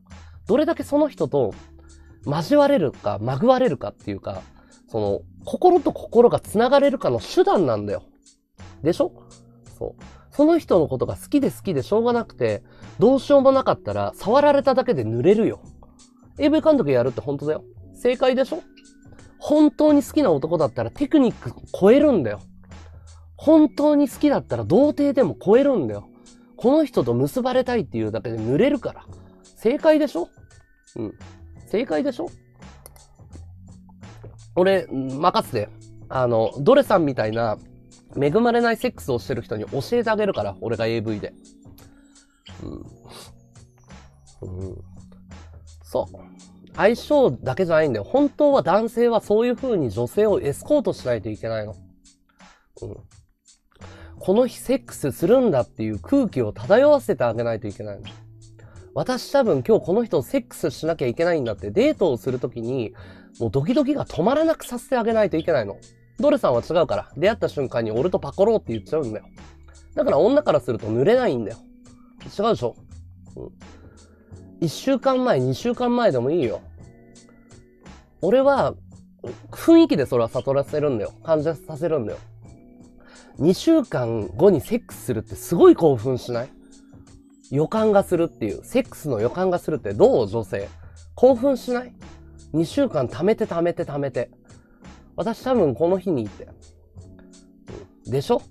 Speaker 1: どれだけその人と交われるか、まぐわれるかっていうか、その、心と心が繋がれるかの手段なんだよ。でしょ？そう。その人のことが好きで好きでしょうがなくて、どうしようもなかったら、触られただけで濡れるよ。AV 監督やるって本当だよ。正解でしょ？本当に好きな男だったらテクニック超えるんだよ。本当に好きだったら童貞でも超えるんだよ。この人と結ばれたいっていうだけで濡れるから。正解でしょ？うん。正解でしょ？俺、任せて。あの、ドレさんみたいな、恵まれないセックスをしてる人に教えてあげるから、俺が AV で。うん。うん。そう。相性だけじゃないんだよ。本当は男性はそういう風に女性をエスコートしないといけないの。うん。この日セックスするんだっていう空気を漂わせてあげないといけないの。私多分今日この人とセックスしなきゃいけないんだってデートをするときに、もうドキドキが止まらなくさせてあげないといけないの。ドレさんは違うから、出会った瞬間に俺とパコローって言っちゃうんだよ。だから女からすると濡れないんだよ。違うでしょ？うん。一週間前、二週間前でもいいよ。俺は、雰囲気でそれは悟らせるんだよ。感じさせるんだよ。2週間後にセックスするってすごい興奮しない？予感がするっていう、セックスの予感がするってどう女性？興奮しない ?2 週間貯めて貯めて貯めて。私多分この日に行って。でしょ、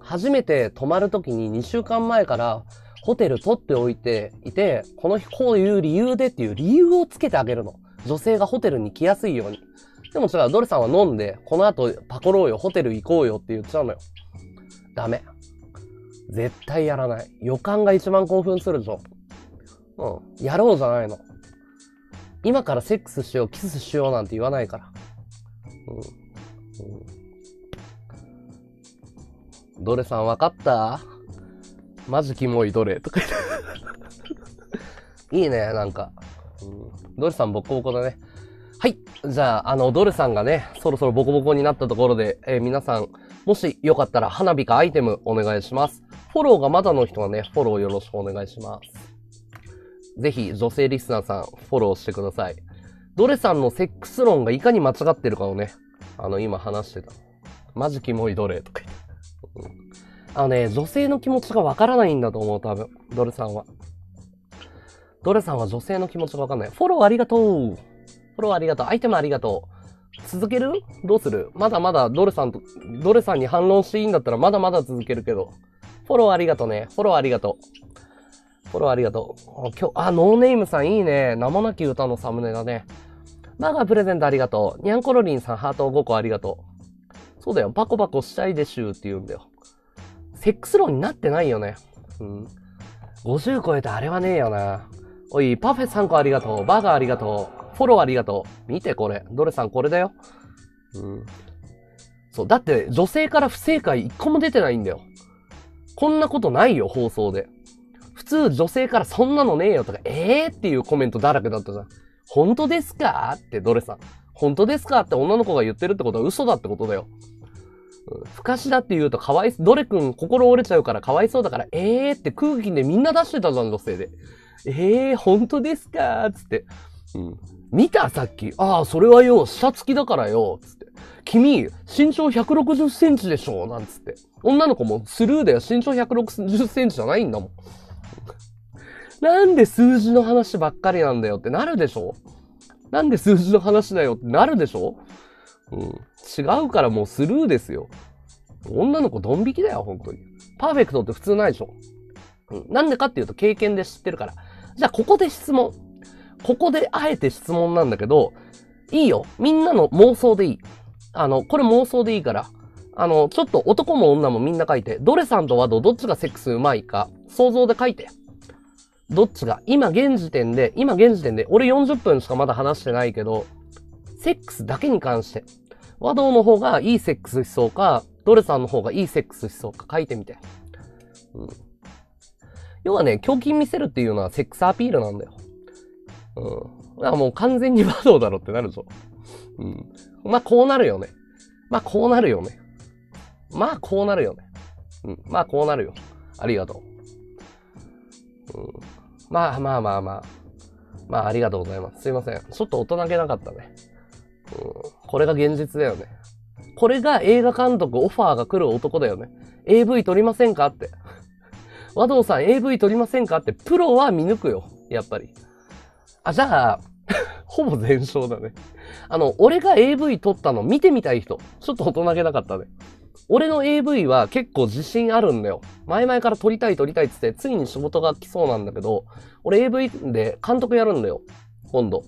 Speaker 1: 初めて泊まるときに2週間前からホテル取っておいていて、この日こういう理由でっていう理由をつけてあげるの。女性がホテルに来やすいように。でも違う、ドルさんは飲んで、この後パコろうよ、ホテル行こうよって言っちゃうのよ。ダメ。絶対やらない。予感が一番興奮するでしょ。うん。やろうじゃないの。今からセックスしよう、キスしようなんて言わないから。うん。うん、どれさん分かった？マジキモいどれとか言って。いいね、なんか。うん、ドルさんボコボコだね。はい。じゃあ、あの、ドルさんがね、そろそろボコボコになったところで、えー、皆さん、もしよかったら花火かアイテムお願いします。フォローがまだの人はね、フォローよろしくお願いします。ぜひ、女性リスナーさん、フォローしてください。ドレさんのセックス論がいかに間違ってるかをね、あの、今話してた。マジキモいドレとか言って。あのね、女性の気持ちがわからないんだと思う、多分。ドレさんは。ドレさんは女性の気持ちがわかんない。フォローありがとうフォローありがとう。アイテムありがとう。続ける？どうする？まだまだドレさんと、ドレさんに反論していいんだったらまだまだ続けるけど。フォローありがとうね。フォローありがとう。フォローありがとう。今日、あ、ノーネームさんいいね。名もなき歌のサムネだね。マガプレゼントありがとう。ニャンコロリンさんハート5個ありがとう。そうだよ。パコパコしたいでしゅって言うんだよ。セックス論になってないよね。うん。50超えてあれはねえよな。おい、パフェ3個ありがとう。バーガーありがとう。フォローありがとう。見てこれ。ドレさんこれだよ。うん。そう。だって女性から不正解一個も出てないんだよ。こんなことないよ、放送で。普通女性からそんなのねえよとか、ええー、っていうコメントだらけだったじゃん。本当ですか？ってドレさん。本当ですか？って女の子が言ってるってことは嘘だってことだよ。うん、不可視だって言うとかわいドレ君心折れちゃうからかわいそうだから、ええー、って空気でみんな出してたじゃん、女性で。ええー、本当ですか？つって。うん。見たさっき。ああ、それはよ、下付きだからよ。つって。君、身長160センチでしょなんつって。女の子もスルーだよ。身長160センチじゃないんだもん。なんで数字の話ばっかりなんだよってなるでしょ？なんで数字の話だよってなるでしょ？うん。違うからもうスルーですよ。女の子ドン引きだよ、本当に。パーフェクトって普通ないでしょ？うん。なんでかっていうと経験で知ってるから。じゃあここで質問。ここであえて質問なんだけど、いいよ。みんなの妄想でいい。あの、これ妄想でいいから。あの、ちょっと男も女もみんな書いて、ドレさんとワドどっちがセックスうまいか、想像で書いて。どっちが、今現時点で、今現時点で、俺40分しかまだ話してないけど、セックスだけに関して、和道の方がいいセックスしそうか、ドレさんの方がいいセックスしそうか書いてみて。うん。要はね、胸筋見せるっていうのはセックスアピールなんだよ。うん。あもう完全に和道だろってなるぞ。うん。まあこうなるよね。まあこうなるよね。まあこうなるよね。うん。まあこうなるよ。ありがとう。うん。まあまあまあまあ。まあありがとうございます。すいません。ちょっと大人げなかったね。うん。これが現実だよね。これが映画監督オファーが来る男だよね。AV 撮りませんかって。和道さん AV 撮りませんかって、プロは見抜くよ。やっぱり。あ、じゃあ、ほぼ全勝だね。あの、俺が AV 撮ったの見てみたい人。ちょっと大人げなかったね。俺の AV は結構自信あるんだよ。前々から撮りたい撮りたいっつって、ついに仕事が来そうなんだけど、俺 AV で監督やるんだよ。今度。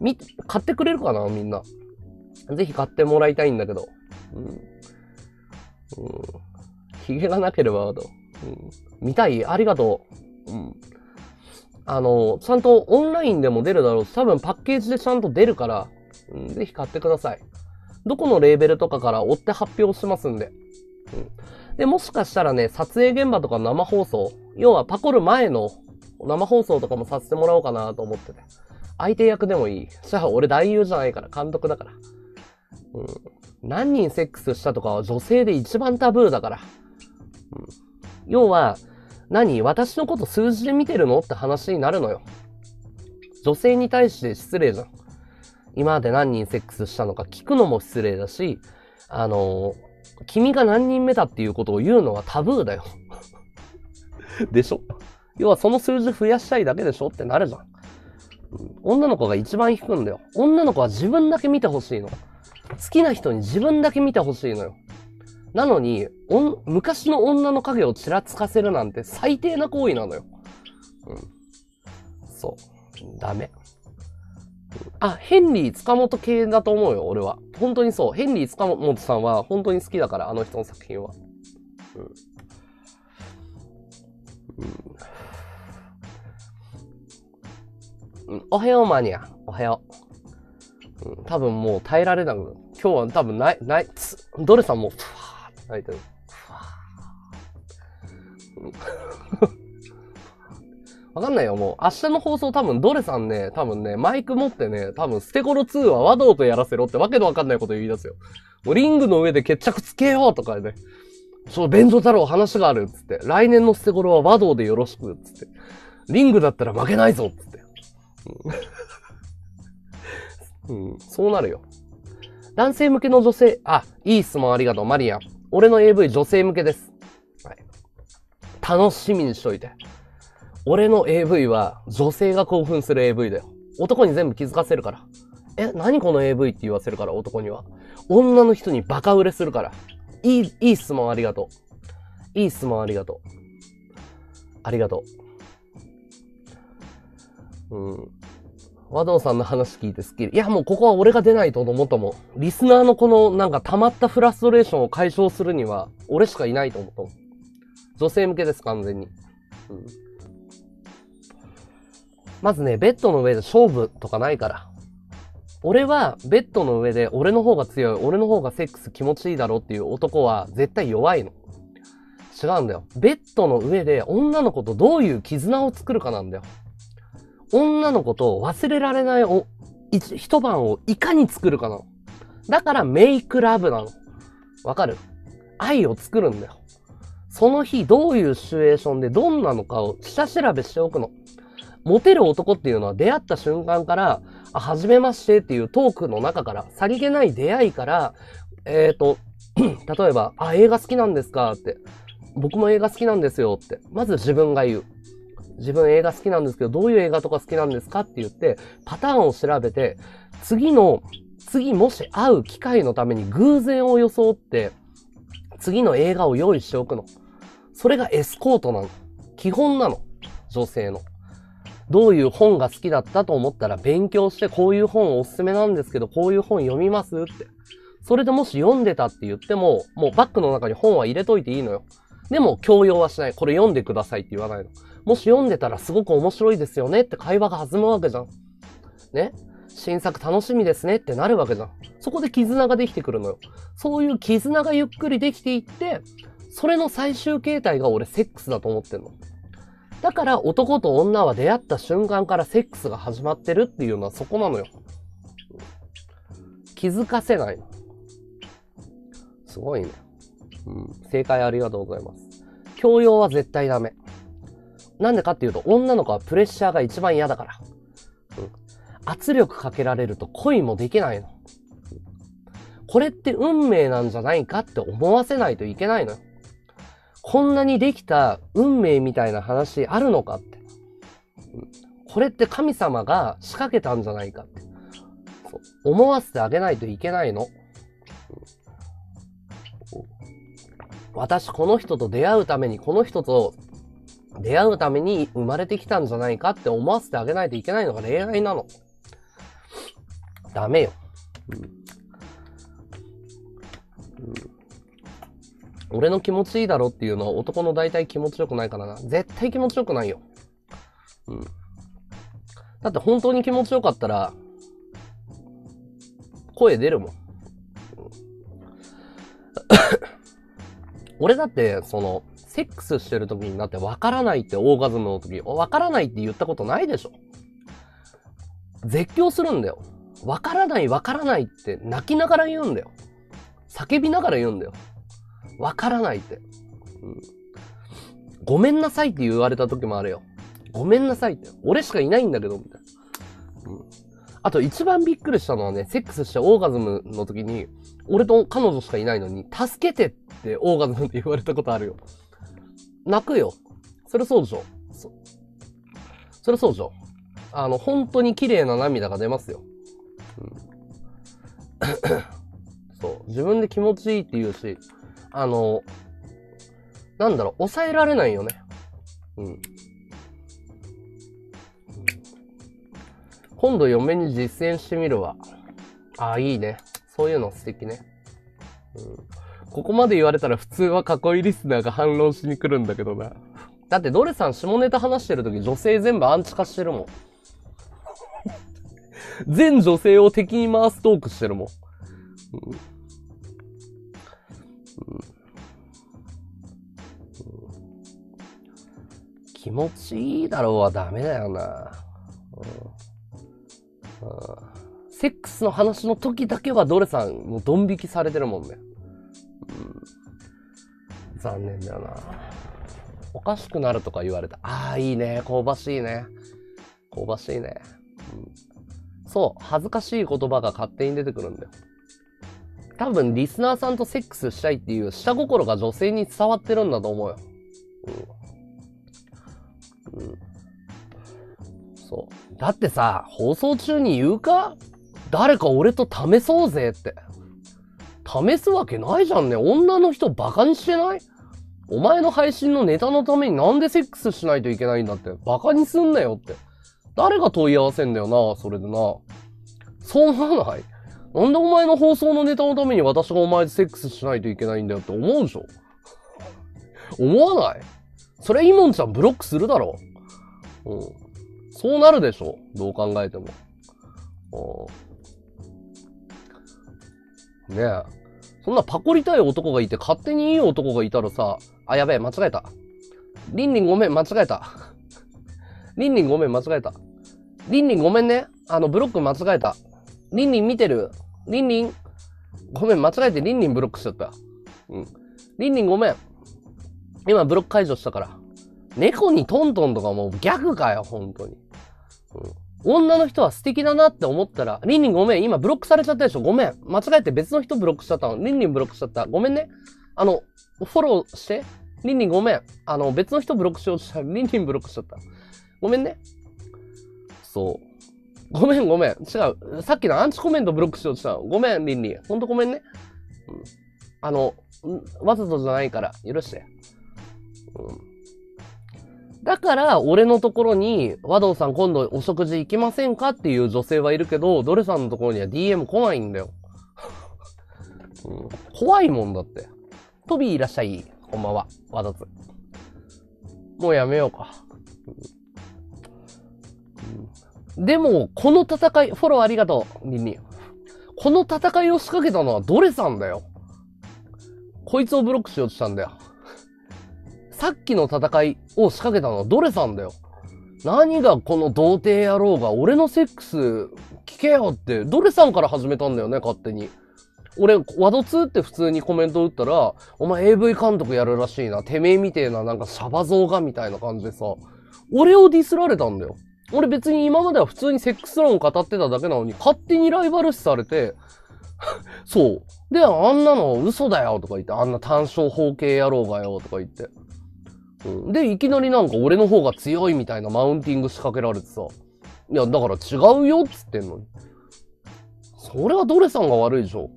Speaker 1: み、買ってくれるかなみんな。ぜひ買ってもらいたいんだけど。うん。うん。髭がなければ、とうん。見たいありがとう。うん。あの、ちゃんとオンラインでも出るだろうし、多分パッケージでちゃんと出るから、うん、ぜひ買ってください。どこのレーベルとかから追って発表しますんで。うん。で、もしかしたらね、撮影現場とか生放送、要はパコる前の生放送とかもさせてもらおうかなと思ってて。相手役でもいい。じゃあ俺男優じゃないから、監督だから。うん。何人セックスしたとかは女性で一番タブーだから。うん。要は、何私のこと数字で見てるのって話になるのよ。女性に対して失礼じゃん。今まで何人セックスしたのか聞くのも失礼だし、あの君が何人目だっていうことを言うのはタブーだよ。でしょ？要はその数字増やしたいだけでしょってなるじゃん。女の子が一番引くんだよ。女の子は自分だけ見てほしいの。好きな人に自分だけ見てほしいのよ。なのに、昔の女の影をちらつかせるなんて最低な行為なのよ。うん。そう。ダメ。あ、ヘンリー塚本系だと思うよ、俺は。本当にそう。ヘンリー塚本さんは本当に好きだから、あの人の作品は。うん。うん、おはよう、マニア。おはよう。うん、多分もう耐えられなく今日は多分ない、ない、どれさんもう、いてる。わかんないよ、もう。明日の放送多分、ドレさんね、多分ね、マイク持ってね、多分、ステゴロ2は和道とやらせろってわけのわかんないこと言い出すよ。もうリングの上で決着つけようとかね。そう、弁当太郎話があるっつって。来年のステゴロは和道でよろしくっつって。リングだったら負けないぞっつって。うん、そうなるよ。男性向けの女性、あ、いい質問ありがとう、マリアン。俺の AV 女性向けです。はい。楽しみにしといて。俺の AV は女性が興奮する AV だよ。男に全部気づかせるから。え、何この AV って言わせるから、男には。女の人にバカ売れするから。いい、いい質問ありがとう。いい質問ありがとう。ありがとう。うん。和道さんの話聞いてスッキリ。いや、もうここは俺が出ないと思ったもん。リスナーのこのなんか溜まったフラストレーションを解消するには、俺しかいないと思ったもん。女性向けです、完全に。うん。まずね、ベッドの上で勝負とかないから。俺は、ベッドの上で俺の方が強い、俺の方がセックス気持ちいいだろうっていう男は絶対弱いの。違うんだよ。ベッドの上で女の子とどういう絆を作るかなんだよ。女の子と忘れられないお一晩をいかに作るかなの。だからメイクラブなの。わかる？愛を作るんだよ。その日どういうシチュエーションでどんなのかを下調べしておくの。モテる男っていうのは出会った瞬間から、あ、はじめましてっていうトークの中から、さりげない出会いから、えっ、ー、と、例えば、あ、映画好きなんですかって。僕も映画好きなんですよって。まず自分が言う。自分映画好きなんですけど、どういう映画とか好きなんですかって言って、パターンを調べて、次の、次もし会う機会のために偶然を装って、次の映画を用意しておくの。それがエスコートなの。基本なの。女性の。どういう本が好きだったと思ったら勉強してこういう本おすすめなんですけど、こういう本読みますって。それでもし読んでたって言っても、もうバッグの中に本は入れといていいのよ。でも強要はしない。これ読んでくださいって言わないの。もし読んでたらすごく面白いですよねって会話が弾むわけじゃん。ね？新作楽しみですねってなるわけじゃん。そこで絆ができてくるのよ。そういう絆がゆっくりできていって、それの最終形態が俺セックスだと思ってんの。だから男と女は出会った瞬間からセックスが始まってるっていうのはそこなのよ。気づかせない。すごいね。うん。正解ありがとうございます。強要は絶対ダメ。なんでかっていうと、女の子はプレッシャーが一番嫌だから。うん。圧力かけられると恋もできないの。これって運命なんじゃないかって思わせないといけないのよ。こんなにできた運命みたいな話あるのかって。これって神様が仕掛けたんじゃないかって。思わせてあげないといけないの。私この人と出会うために、この人と出会うために生まれてきたんじゃないかって思わせてあげないといけないのが恋愛なの。ダメよ。うん俺の気持ちいいだろっていうのは男の大体気持ちよくないからな。絶対気持ちよくないよ。うん。だって本当に気持ちよかったら、声出るもん。俺だって、その、セックスしてる時になってわからないってオーガズムの時、わからないって言ったことないでしょ絶叫するんだよ。わからないわからないって泣きながら言うんだよ。叫びながら言うんだよ。わからないって、うん。ごめんなさいって言われた時もあるよ。ごめんなさいって。俺しかいないんだけど、みたいな。うん。あと一番びっくりしたのはね、セックスしてオーガズムの時に、俺と彼女しかいないのに、助けてってオーガズムって言われたことあるよ。泣くよ。それそうでしょ。そ、それそうでしょ。あの、本当に綺麗な涙が出ますよ。うん。そう。自分で気持ちいいって言うし、あの、なんだろう、抑えられないよね。うん。今度嫁に実践してみるわ。ああ、いいね。そういうの素敵ね。うん。ここまで言われたら普通は囲いリスナーが反論しに来るんだけどな。だってドレさん下ネタ話してる時女性全部アンチ化してるもん。全女性を敵に回すトークしてるもん。うん気持ちいいだろうはダメだよな。うんうん、セックスの話の時だけはドレさんもうドン引きされてるもんね。残念だよな。おかしくなるとか言われた。ああ、いいね。香ばしいね。香ばしいね。うん、そう。恥ずかしい言葉が勝手に出てくるんだよ。多分、リスナーさんとセックスしたいっていう下心が女性に伝わってるんだと思うよ。うん。うん。そう。だってさ、放送中に言うか？誰か俺と試そうぜって。試すわけないじゃんね。女の人バカにしてない？お前の配信のネタのためになんでセックスしないといけないんだって。バカにすんなよって。誰が問い合わせんだよな、それでな。そう思わないなんでお前の放送のネタのために私がお前とセックスしないといけないんだよって思うでしょ？思わない？それイモンちゃんブロックするだろうん。そうなるでしょ？どう考えても。うん。ねえ。そんなパコりたい男がいて勝手にいい男がいたらさ、あ、やべえ、間違えた。リンリンごめん、間違えた。リンリンごめん、間違えた。リンリンごめんね。あの、ブロック間違えた。リンリン見てるリンリンごめん、間違えてリンリンブロックしちゃった。うん。リンリンごめん。今ブロック解除したから。猫にトントンとかもうギャグかよ、本当に。うん。女の人は素敵だなって思ったら、リンリンごめん、今ブロックされちゃったでしょごめん。間違えて別の人ブロックしちゃったの。リンリンブロックしちゃった。ごめんね。あの、フォローして。リンリンごめん。あの、別の人ブロックしようとしたら、リンリンブロックしちゃった。ごめんね。そう。ごめんごめん。違う。さっきのアンチコメントブロックしようとしたの。ごめん、リンリン。ほんとごめんね。うん。あの、わざとじゃないから、許して。うん。だから、俺のところに、和道さん今度お食事行きませんかっていう女性はいるけど、ドレさんのところには DM 来ないんだよ。うん、怖いもんだって。トビーいらっしゃい。こんばんは。わざつ。もうやめようか。でも、この戦い、フォローありがとう、リンリン。この戦いを仕掛けたのはドレさんだよ。こいつをブロックしようとしたんだよ。さっきの戦いを仕掛けたのはドレさんだよ。何がこの童貞野郎が俺のセックス聞けよって、ドレさんから始めたんだよね、勝手に。俺、ワドツーって普通にコメント打ったら、お前 AV 監督やるらしいな、てめえみてえななんかシャバ像がみたいな感じでさ、俺をディスられたんだよ。俺別に今までは普通にセックス論を語ってただけなのに、勝手にライバル視されて、そう。で、あんなの嘘だよとか言って、あんな単勝方形野郎がよとか言って。うん、で、いきなりなんか俺の方が強いみたいなマウンティング仕掛けられてさ。いや、だから違うよっつってんのに。それはドレさんが悪いでしょ。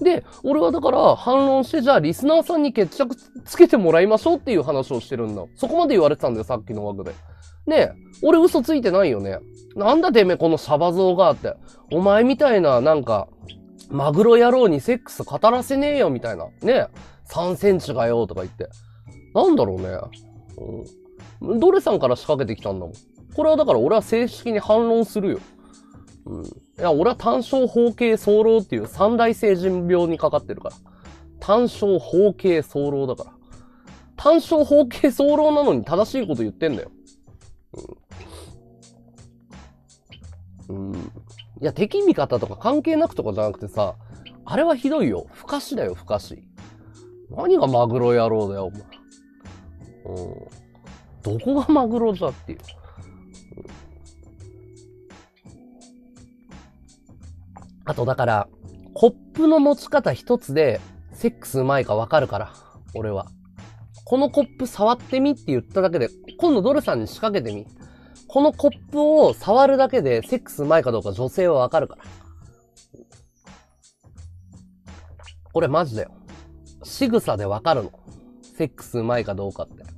Speaker 1: で、俺はだから反論して、じゃあリスナーさんに決着つけてもらいましょうっていう話をしてるんだ。そこまで言われてたんだよ、さっきの枠で。ねえ、俺嘘ついてないよね。なんだてめえこのシャバ像があって。お前みたいな、なんか、マグロ野郎にセックス語らせねえよ、みたいな。ねえ、3センチがよ、とか言って。なんだろうね。うん。どれさんから仕掛けてきたんだもん。これはだから俺は正式に反論するよ。うん。いや、俺は単焦包茎早漏っていう三大成人病にかかってるから。単焦包茎早漏だから。単焦包茎早漏なのに正しいこと言ってんだよ。うん。うん。いや、敵味方とか関係なくとかじゃなくてさ、あれはひどいよ。不可視だよ、不可視。何がマグロ野郎だよ、お前。どこがマグロじゃっていう。あとだから、コップの持ち方一つで、セックスうまいかわかるから、俺は。このコップ触ってみって言っただけで、今度ドルさんに仕掛けてみ。このコップを触るだけでセックスうまいかどうか女性はわかるから。これマジだよ。仕草でわかるの。セックスうまいかどうかって。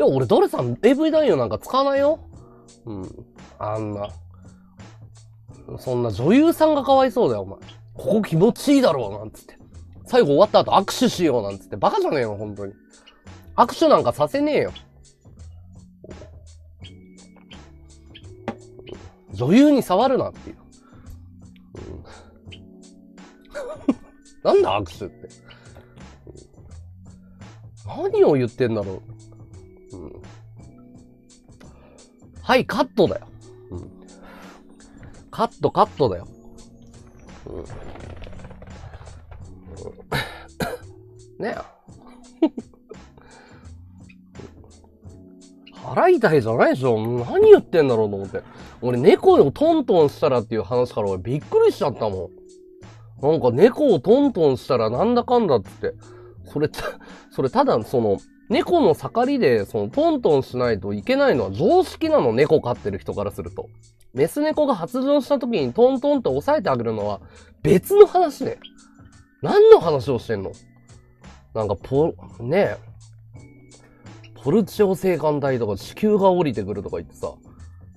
Speaker 1: や、俺ドルさん AV 男優なんか使わないよ。うん。あんな。そんな女優さんがかわいそうだよ、お前。ここ気持ちいいだろう、なんつって。最後終わった後握手しようなんつって。バカじゃねえよ、本当に。握手なんかさせねえよ。女優に触るなっていう。うん、なんだ握手って。何を言ってんだろう。はい、カットだよ。うん。カット、カットだよ。うん。ね払いたいじゃないでしょ。何言ってんだろうと思って。俺猫をトントンしたらっていう話から俺びっくりしちゃったもん。なんか猫をトントンしたらなんだかんだっつって。それ、それただその、猫の盛りでそのトントンしないといけないのは常識なの、猫飼ってる人からすると。メス猫が発情した時にトントンって押さえてあげるのは別の話ね。何の話をしてんの？なんかポ、ねえ。ポルチオ性感帯とか地球が降りてくるとか言ってさ。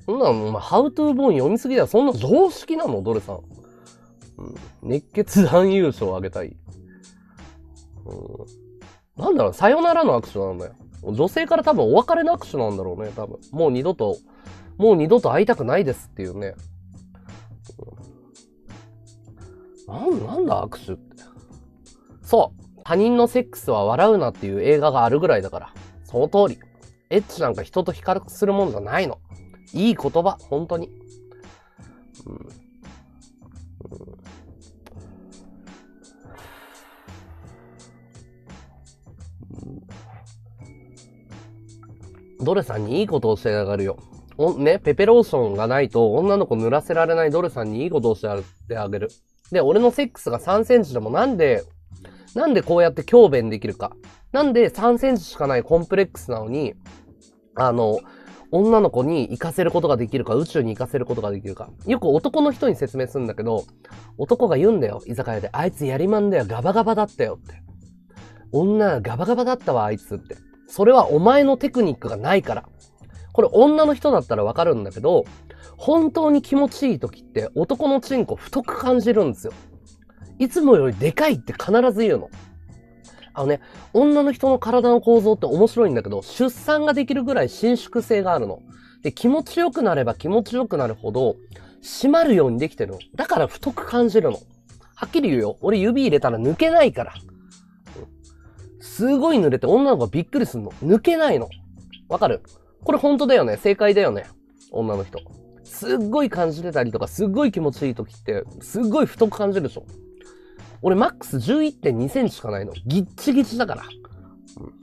Speaker 1: そんなの、お前、ハウトゥーボーン読みすぎだよ。そんな常識なの？ドレさん。うん。熱血男優賞をあげたい。うん。なんだろう、さよならの握手なんだよ。女性から多分お別れの握手なんだろうね、多分。もう二度と、もう二度と会いたくないですっていうね。なん、なんだ握手って。そう。他人のセックスは笑うなっていう映画があるぐらいだから。その通り。エッチなんか人と比較するもんじゃないの。いい言葉、本当に。うん。うんドレさんにいいことをしてあげるよ。お、ね、ペペローションがないと女の子濡らせられないドレさんにいいことをしてあげる。で、俺のセックスが3センチでもなんで、なんでこうやって強弁できるか。なんで3センチしかないコンプレックスなのに、あの、女の子に行かせることができるか、宇宙に行かせることができるか。よく男の人に説明するんだけど、男が言うんだよ、居酒屋で。あいつやりまんだよ、ガバガバだったよって。女ガバガバだったわ、あいつって。それはお前のテクニックがないから。これ女の人だったらわかるんだけど、本当に気持ちいい時って男のチンコ太く感じるんですよ。いつもよりでかいって必ず言うの。あのね、女の人の体の構造って面白いんだけど、出産ができるぐらい伸縮性があるの。で、気持ちよくなれば気持ちよくなるほど、締まるようにできてるの。だから太く感じるの。はっきり言うよ。俺指入れたら抜けないから。すごい濡れて女の子がびっくりすんの。抜けないの。わかる？これ本当だよね。正解だよね。女の人。すっごい感じてたりとか、すっごい気持ちいい時って、すっごい太く感じるでしょ。俺マックス11.2センチしかないの。ギッチギチだから。うん。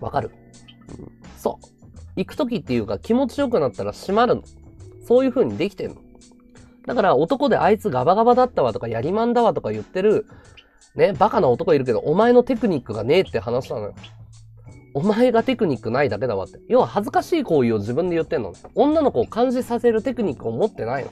Speaker 1: わかる、うん、そう。行く時っていうか気持ちよくなったら閉まるの。そういう風にできてんの。だから男であいつガバガバだったわとかやりまんだわとか言ってる、ね、バカな男いるけど、お前のテクニックがねえって話なのよ。お前がテクニックないだけだわって。要は恥ずかしい行為を自分で言ってんの。女の子を感じさせるテクニックを持ってないの。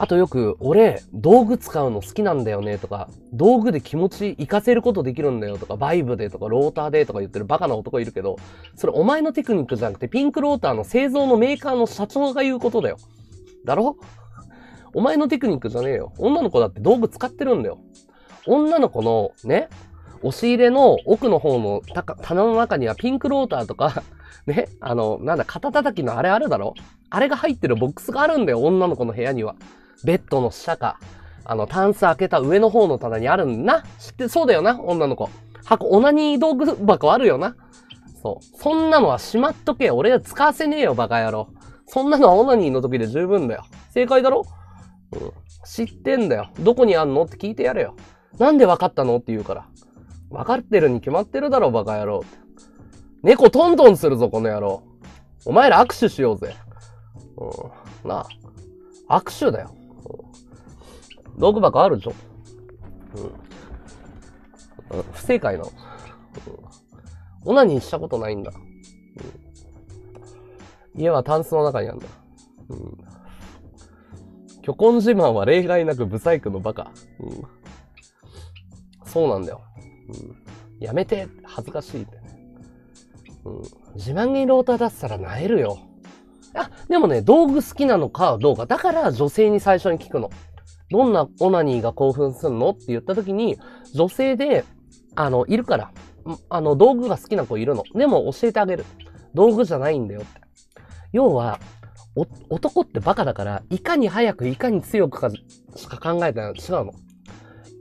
Speaker 1: あとよく、俺、道具使うの好きなんだよねとか、道具で気持ち活かせることできるんだよとか、バイブでとか、ローターでとか言ってるバカな男いるけど、それお前のテクニックじゃなくて、ピンクローターの製造のメーカーの社長が言うことだよ。だろ？お前のテクニックじゃねえよ。女の子だって道具使ってるんだよ。女の子のね、押し入れの奥の方の棚の中にはピンクローターとか、ね、あの、なんだ、肩叩きのあれあるだろ？あれが入ってるボックスがあるんだよ、女の子の部屋には。ベッドの下か、あの、タンス開けた上の方の棚にあるんな。知ってそうだよな、女の子。箱、オナニー道具箱あるよな。そう。そんなのはしまっとけ。俺は使わせねえよ、バカ野郎。そんなのはオナニーの時で十分だよ。正解だろ？うん。知ってんだよ。どこにあんの？って聞いてやれよ。なんで分かったの？って言うから。分かってるに決まってるだろ、バカ野郎。猫トントンするぞ、この野郎。お前ら握手しようぜ。うん。なあ。握手だよ。道具箱あるでしょうん。不正解なの。オナニーしたことないんだ。うん、家はタンスの中にあるんだ。うん。虚婚自慢は例外なくブサイクのバカ。うん。そうなんだよ。うん。やめて、恥ずかしいって。うん。自慢げにローター出したら萎えるよ。あ、でもね、道具好きなのかどうか。だから女性に最初に聞くの。どんなオナニーが興奮すんのって言った時に、女性で、あの、いるから、あの、道具が好きな子いるの。でも教えてあげる。道具じゃないんだよって。要は、男ってバカだから、いかに早く、いかに強くかしか考えてない違うの。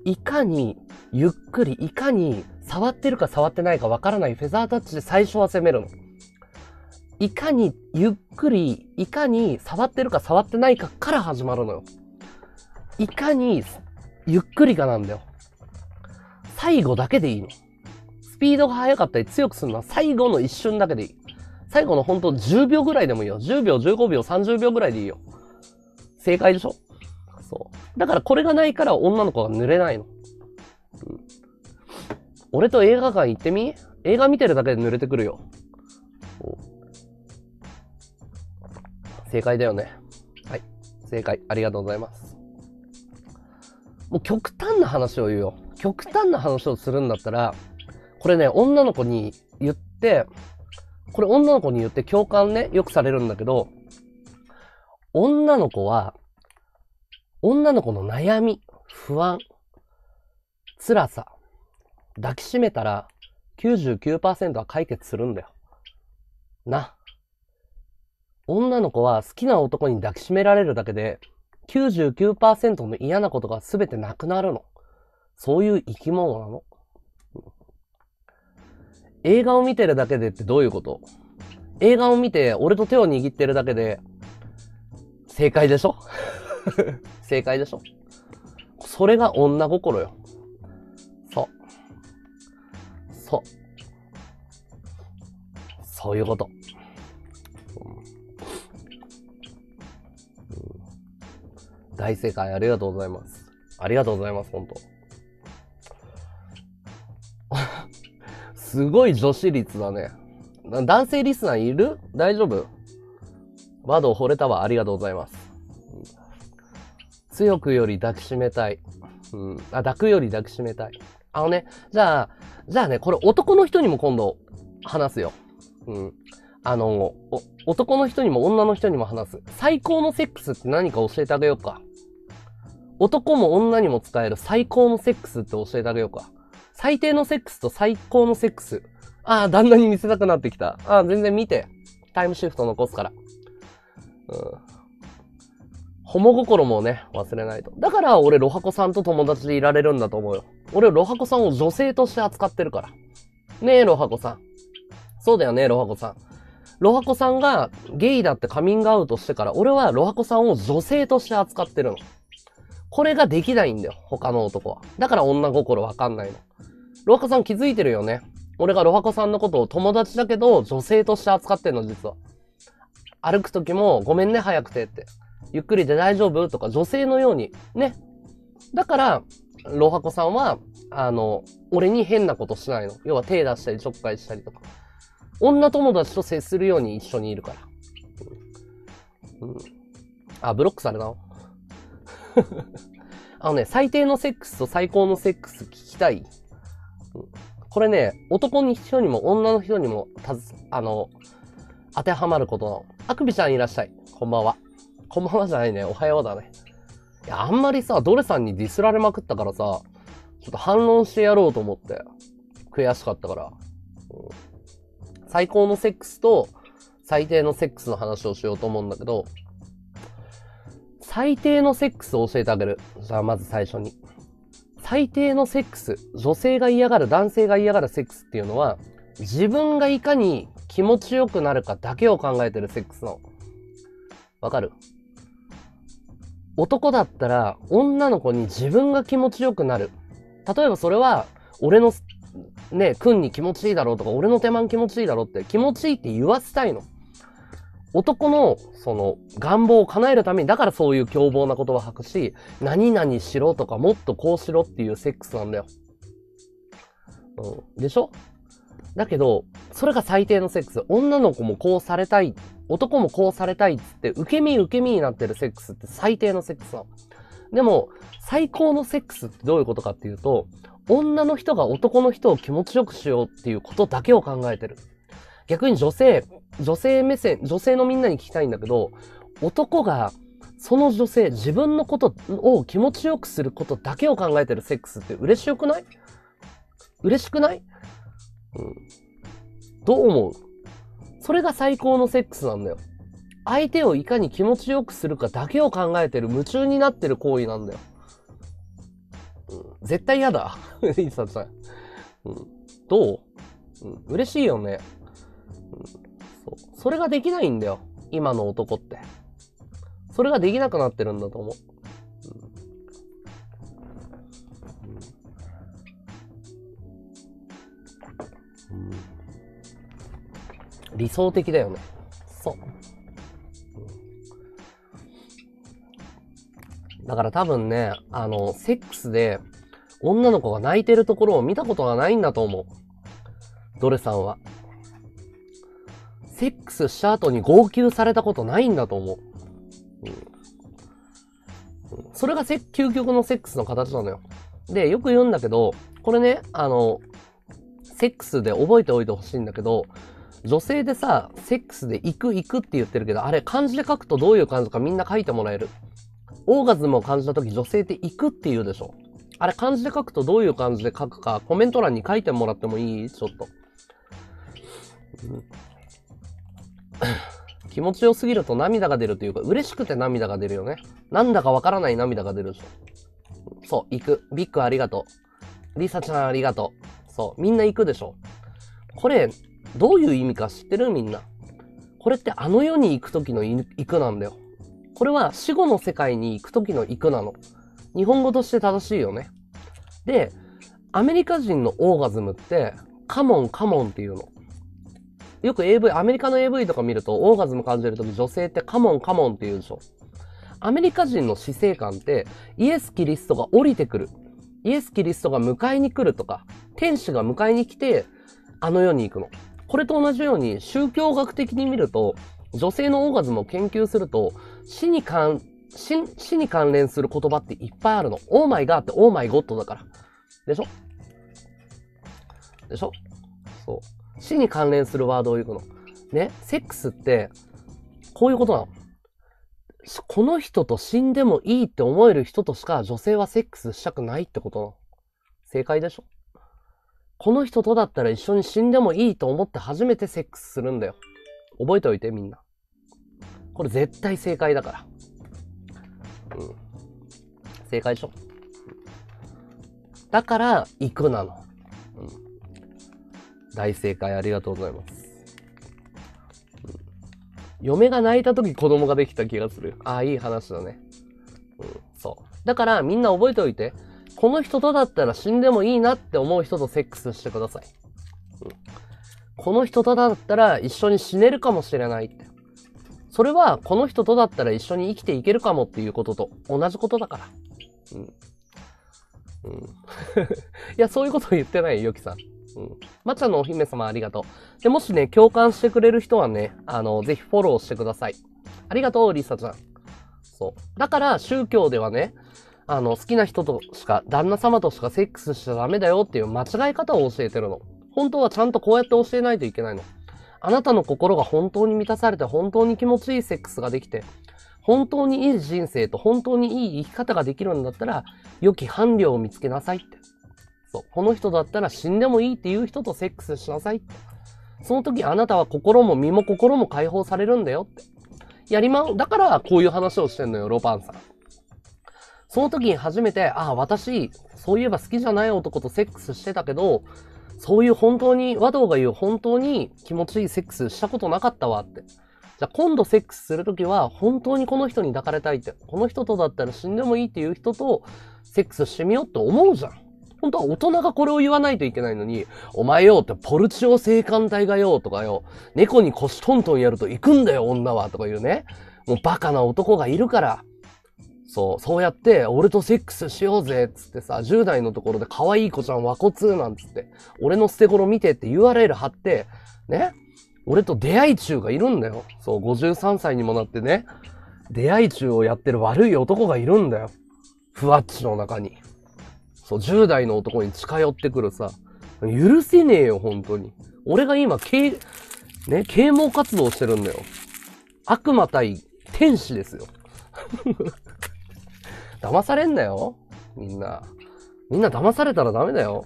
Speaker 1: いかにゆっくり、いかに触ってるか触ってないかわからないフェザータッチで最初は攻めるの。いかにゆっくり、いかに触ってるか触ってないかから始まるのよ。いかにゆっくりかなんだよ。最後だけでいいの。スピードが速かったり強くするのは最後の一瞬だけでいい。最後の本当10秒ぐらいでもいいよ。10秒、15秒、30秒ぐらいでいいよ。正解でしょ？そう。だからこれがないから女の子が濡れないの。うん、俺と映画館行ってみ？映画見てるだけで濡れてくるよ。正解だよね。はい。正解。ありがとうございます。もう極端な話を言うよ。極端な話をするんだったら、これね、女の子に言って、これ女の子に言って共感ね、よくされるんだけど、女の子は、女の子の悩み、不安、辛さ、抱きしめたら99%は解決するんだよ。な。女の子は好きな男に抱きしめられるだけで99%の嫌なことが全てなくなるの。そういう生き物なの。映画を見てるだけでってどういうこと？映画を見て俺と手を握ってるだけで正解でしょ？正解でしょ？それが女心よ。そう。そう。そういうこと。大正解ありがとうございます。ありがとうございます、本当すごい女子率だね。男性リスナーいる？大丈夫？窓惚れたわ。ありがとうございます。強くより抱きしめたい。うん。あ、抱くより抱きしめたい。あのね、じゃあ、じゃあね、これ男の人にも今度話すよ。うん。あの、男の人にも女の人にも話す。最高のセックスって何か教えてあげようか。男も女にも使える最高のセックスって教えてあげようか。最低のセックスと最高のセックス。ああ、旦那に見せたくなってきた。ああ、全然見て。タイムシフト残すから。うん。ホモ心もね、忘れないと。だから俺、ロハコさんと友達でいられるんだと思うよ。俺、ロハコさんを女性として扱ってるから。ねえ、ロハコさん。そうだよね、ロハコさん。ロハコさんがゲイだってカミングアウトしてから、俺はロハコさんを女性として扱ってるの。これができないんだよ、他の男は。だから女心わかんないの。ロハコさん気づいてるよね。俺がロハコさんのことを友達だけど、女性として扱ってんの、実は。歩く時も、ごめんね、早くてって。ゆっくりで大丈夫とか、女性のように。ね。だから、ロハコさんは、あの、俺に変なことしないの。要は手出したりちょっかいしたりとか。女友達と接するように一緒にいるから。うん。あ、ブロックされたの？あのね、最低のセックスと最高のセックス聞きたい。これね、男の人にも女の人にもたず、あの、当てはまることの。あくびちゃんいらっしゃい。こんばんは。こんばんはじゃないね。おはようだね。いや、あんまりさ、ドレさんにディスられまくったからさ、ちょっと反論してやろうと思って。悔しかったから。うん、最高のセックスと最低のセックスの話をしようと思うんだけど、最低のセックスを教えてあげる。じゃあまず最初に。最低のセックス、女性が嫌がる、男性が嫌がるセックスっていうのは、自分がいかに気持ちよくなるかだけを考えてるセックスの。わかる？男だったら、女の子に自分が気持ちよくなる。例えばそれは、俺の、ね、君に気持ちいいだろうとか、俺の手間気持ちいいだろうって、気持ちいいって言わせたいの。男の、その、願望を叶えるために、だからそういう凶暴な言葉を吐くし、何々しろとか、もっとこうしろっていうセックスなんだよ。うん。でしょ？だけど、それが最低のセックス。女の子もこうされたい。男もこうされたいっつって、受け身受け身になってるセックスって最低のセックスなの。でも、最高のセックスってどういうことかっていうと、女の人が男の人を気持ちよくしようっていうことだけを考えてる。逆に女性、女性目線、女性のみんなに聞きたいんだけど、男がその女性、自分のことを気持ちよくすることだけを考えてるセックスって嬉しくない？嬉しくない？うん。どう思う？それが最高のセックスなんだよ。相手をいかに気持ちよくするかだけを考えてる、夢中になってる行為なんだよ。うん、絶対嫌だ。イサさん。うん。どう、うん、嬉しいよね、そう。それができないんだよ。今の男って。それができなくなってるんだと思う。理想的だよね。そう。だから多分ね、あの、セックスで女の子が泣いてるところを見たことがないんだと思う。ドレさんは。セックスした後に号泣されたことないんだと思う。うん、それが究極のセックスの形なのよ。で、よく言うんだけど、これね、あの、セックスで覚えておいてほしいんだけど、女性でさ、セックスで行く行くって言ってるけど、あれ漢字で書くとどういう感じかみんな書いてもらえる。オーガズムを感じた時女性って行くって言うでしょ。あれ漢字で書くとどういう感じで書くかコメント欄に書いてもらってもいい？ちょっと。気持ちよすぎると涙が出るというか、嬉しくて涙が出るよね。なんだかわからない涙が出るでしょ。そう、行く。ビッグありがとう。リサちゃんありがとう。そう、みんな行くでしょ。これ、どういう意味か知ってるみんな。これってあの世に行く時の行くなんだよ。これは死後の世界に行く時の行くなの。日本語として正しいよね。で、アメリカ人のオーガズムって、カモンカモンっていうの。よく AV、アメリカの AV とか見ると、オーガズム感じるとき女性ってカモンカモンって言うでしょ。アメリカ人の死生観って、イエス・キリストが降りてくる。イエス・キリストが迎えに来るとか、天使が迎えに来て、あの世に行くの。これと同じように、宗教学的に見ると、女性のオーガズムを研究すると、死に関、死死に関連する言葉っていっぱいあるの。オーマイガーってオーマイゴッドだから。でしょ？でしょ？そう。死に関連するワードを言うの。ね、セックスって、こういうことなの。この人と死んでもいいって思える人としか女性はセックスしたくないってことなの。正解でしょ？この人とだったら一緒に死んでもいいと思って初めてセックスするんだよ。覚えておいてみんな。これ絶対正解だから。うん。正解でしょ？だから、行くなの。大正解ありがとうございます。うん、嫁が泣いた時子供ができた気がする。ああ、いい話だね。うん、そう。だからみんな覚えておいて。この人とだったら死んでもいいなって思う人とセックスしてください。うん、この人とだったら一緒に死ねるかもしれないって。それはこの人とだったら一緒に生きていけるかもっていうことと同じことだから。うん。うん。いや、そういうこと言ってないよ、ヨキさん。うん。まちゃんのお姫様ありがとう。で、もしね、共感してくれる人はね、あの、ぜひフォローしてください。ありがとう、リサちゃん。そう。だから、宗教ではね、あの、好きな人としか、旦那様としかセックスしちゃダメだよっていう間違い方を教えてるの。本当はちゃんとこうやって教えないといけないの。あなたの心が本当に満たされて、本当に気持ちいいセックスができて、本当にいい人生と本当にいい生き方ができるんだったら、良き伴侶を見つけなさいって。この人だったら死んでもいいっていう人とセックスしなさいって。その時あなたは心も身も心も解放されるんだよって。やりま、だからこういう話をしてんのよ、ロパンさん。その時に初めて、ああ、私、そういえば好きじゃない男とセックスしてたけど、そういう本当に、和道が言う本当に気持ちいいセックスしたことなかったわって。じゃあ今度セックスするときは、本当にこの人に抱かれたいって、この人とだったら死んでもいいっていう人とセックスしてみようって思うじゃん。本当は大人がこれを言わないといけないのに、お前よってポルチオ性感帯がよとかよ、猫に腰トントンやると行くんだよ女はとか言うね。もうバカな男がいるから。そう、そうやって、俺とセックスしようぜっつってさ、10代のところで可愛い子ちゃん和骨なんつって、俺の捨て頃見てって URL 貼って、ね、俺と出会い中がいるんだよ。そう、53歳にもなってね、出会い中をやってる悪い男がいるんだよ。ふわっちの中に。そう、10代の男に近寄ってくるさ、許せねえよ、本当に。俺が今、啓、ね、啓蒙活動してるんだよ。悪魔対天使ですよ。騙されんなよ。みんな。みんな騙されたらダメだよ。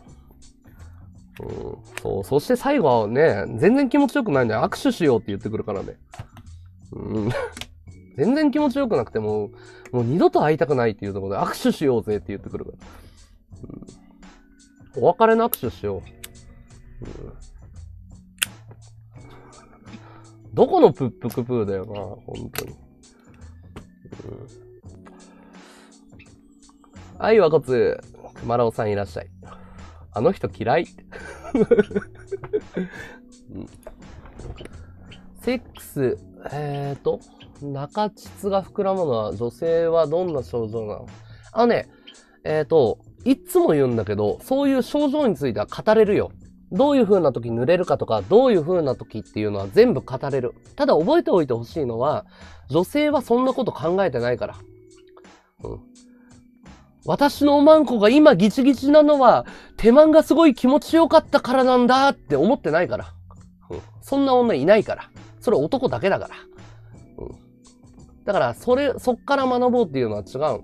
Speaker 1: うん、そう。そして最後はね、全然気持ちよくないんだよ。握手しようって言ってくるからね。うん。全然気持ちよくなくても、もう二度と会いたくないっていうところで握手しようぜって言ってくるから。うん、お別れの握手しよう。うんどこのプップクプーだよな、本当に。うん、はい、和骨、熊良さんいらっしゃい。あの人嫌い。うん、セックス、えーと、中膣が膨らむのは女性はどんな症状なの？あのね、えーと、いつも言うんだけど、そういう症状については語れるよ。どういう風な時濡れるかとか、どういう風な時っていうのは全部語れる。ただ覚えておいてほしいのは、女性はそんなこと考えてないから。うん。私のおまんこが今ギチギチなのは、手間がすごい気持ちよかったからなんだって思ってないから。うん。そんな女いないから。それ男だけだから。うん。だから、それ、そっから学ぼうっていうのは違う。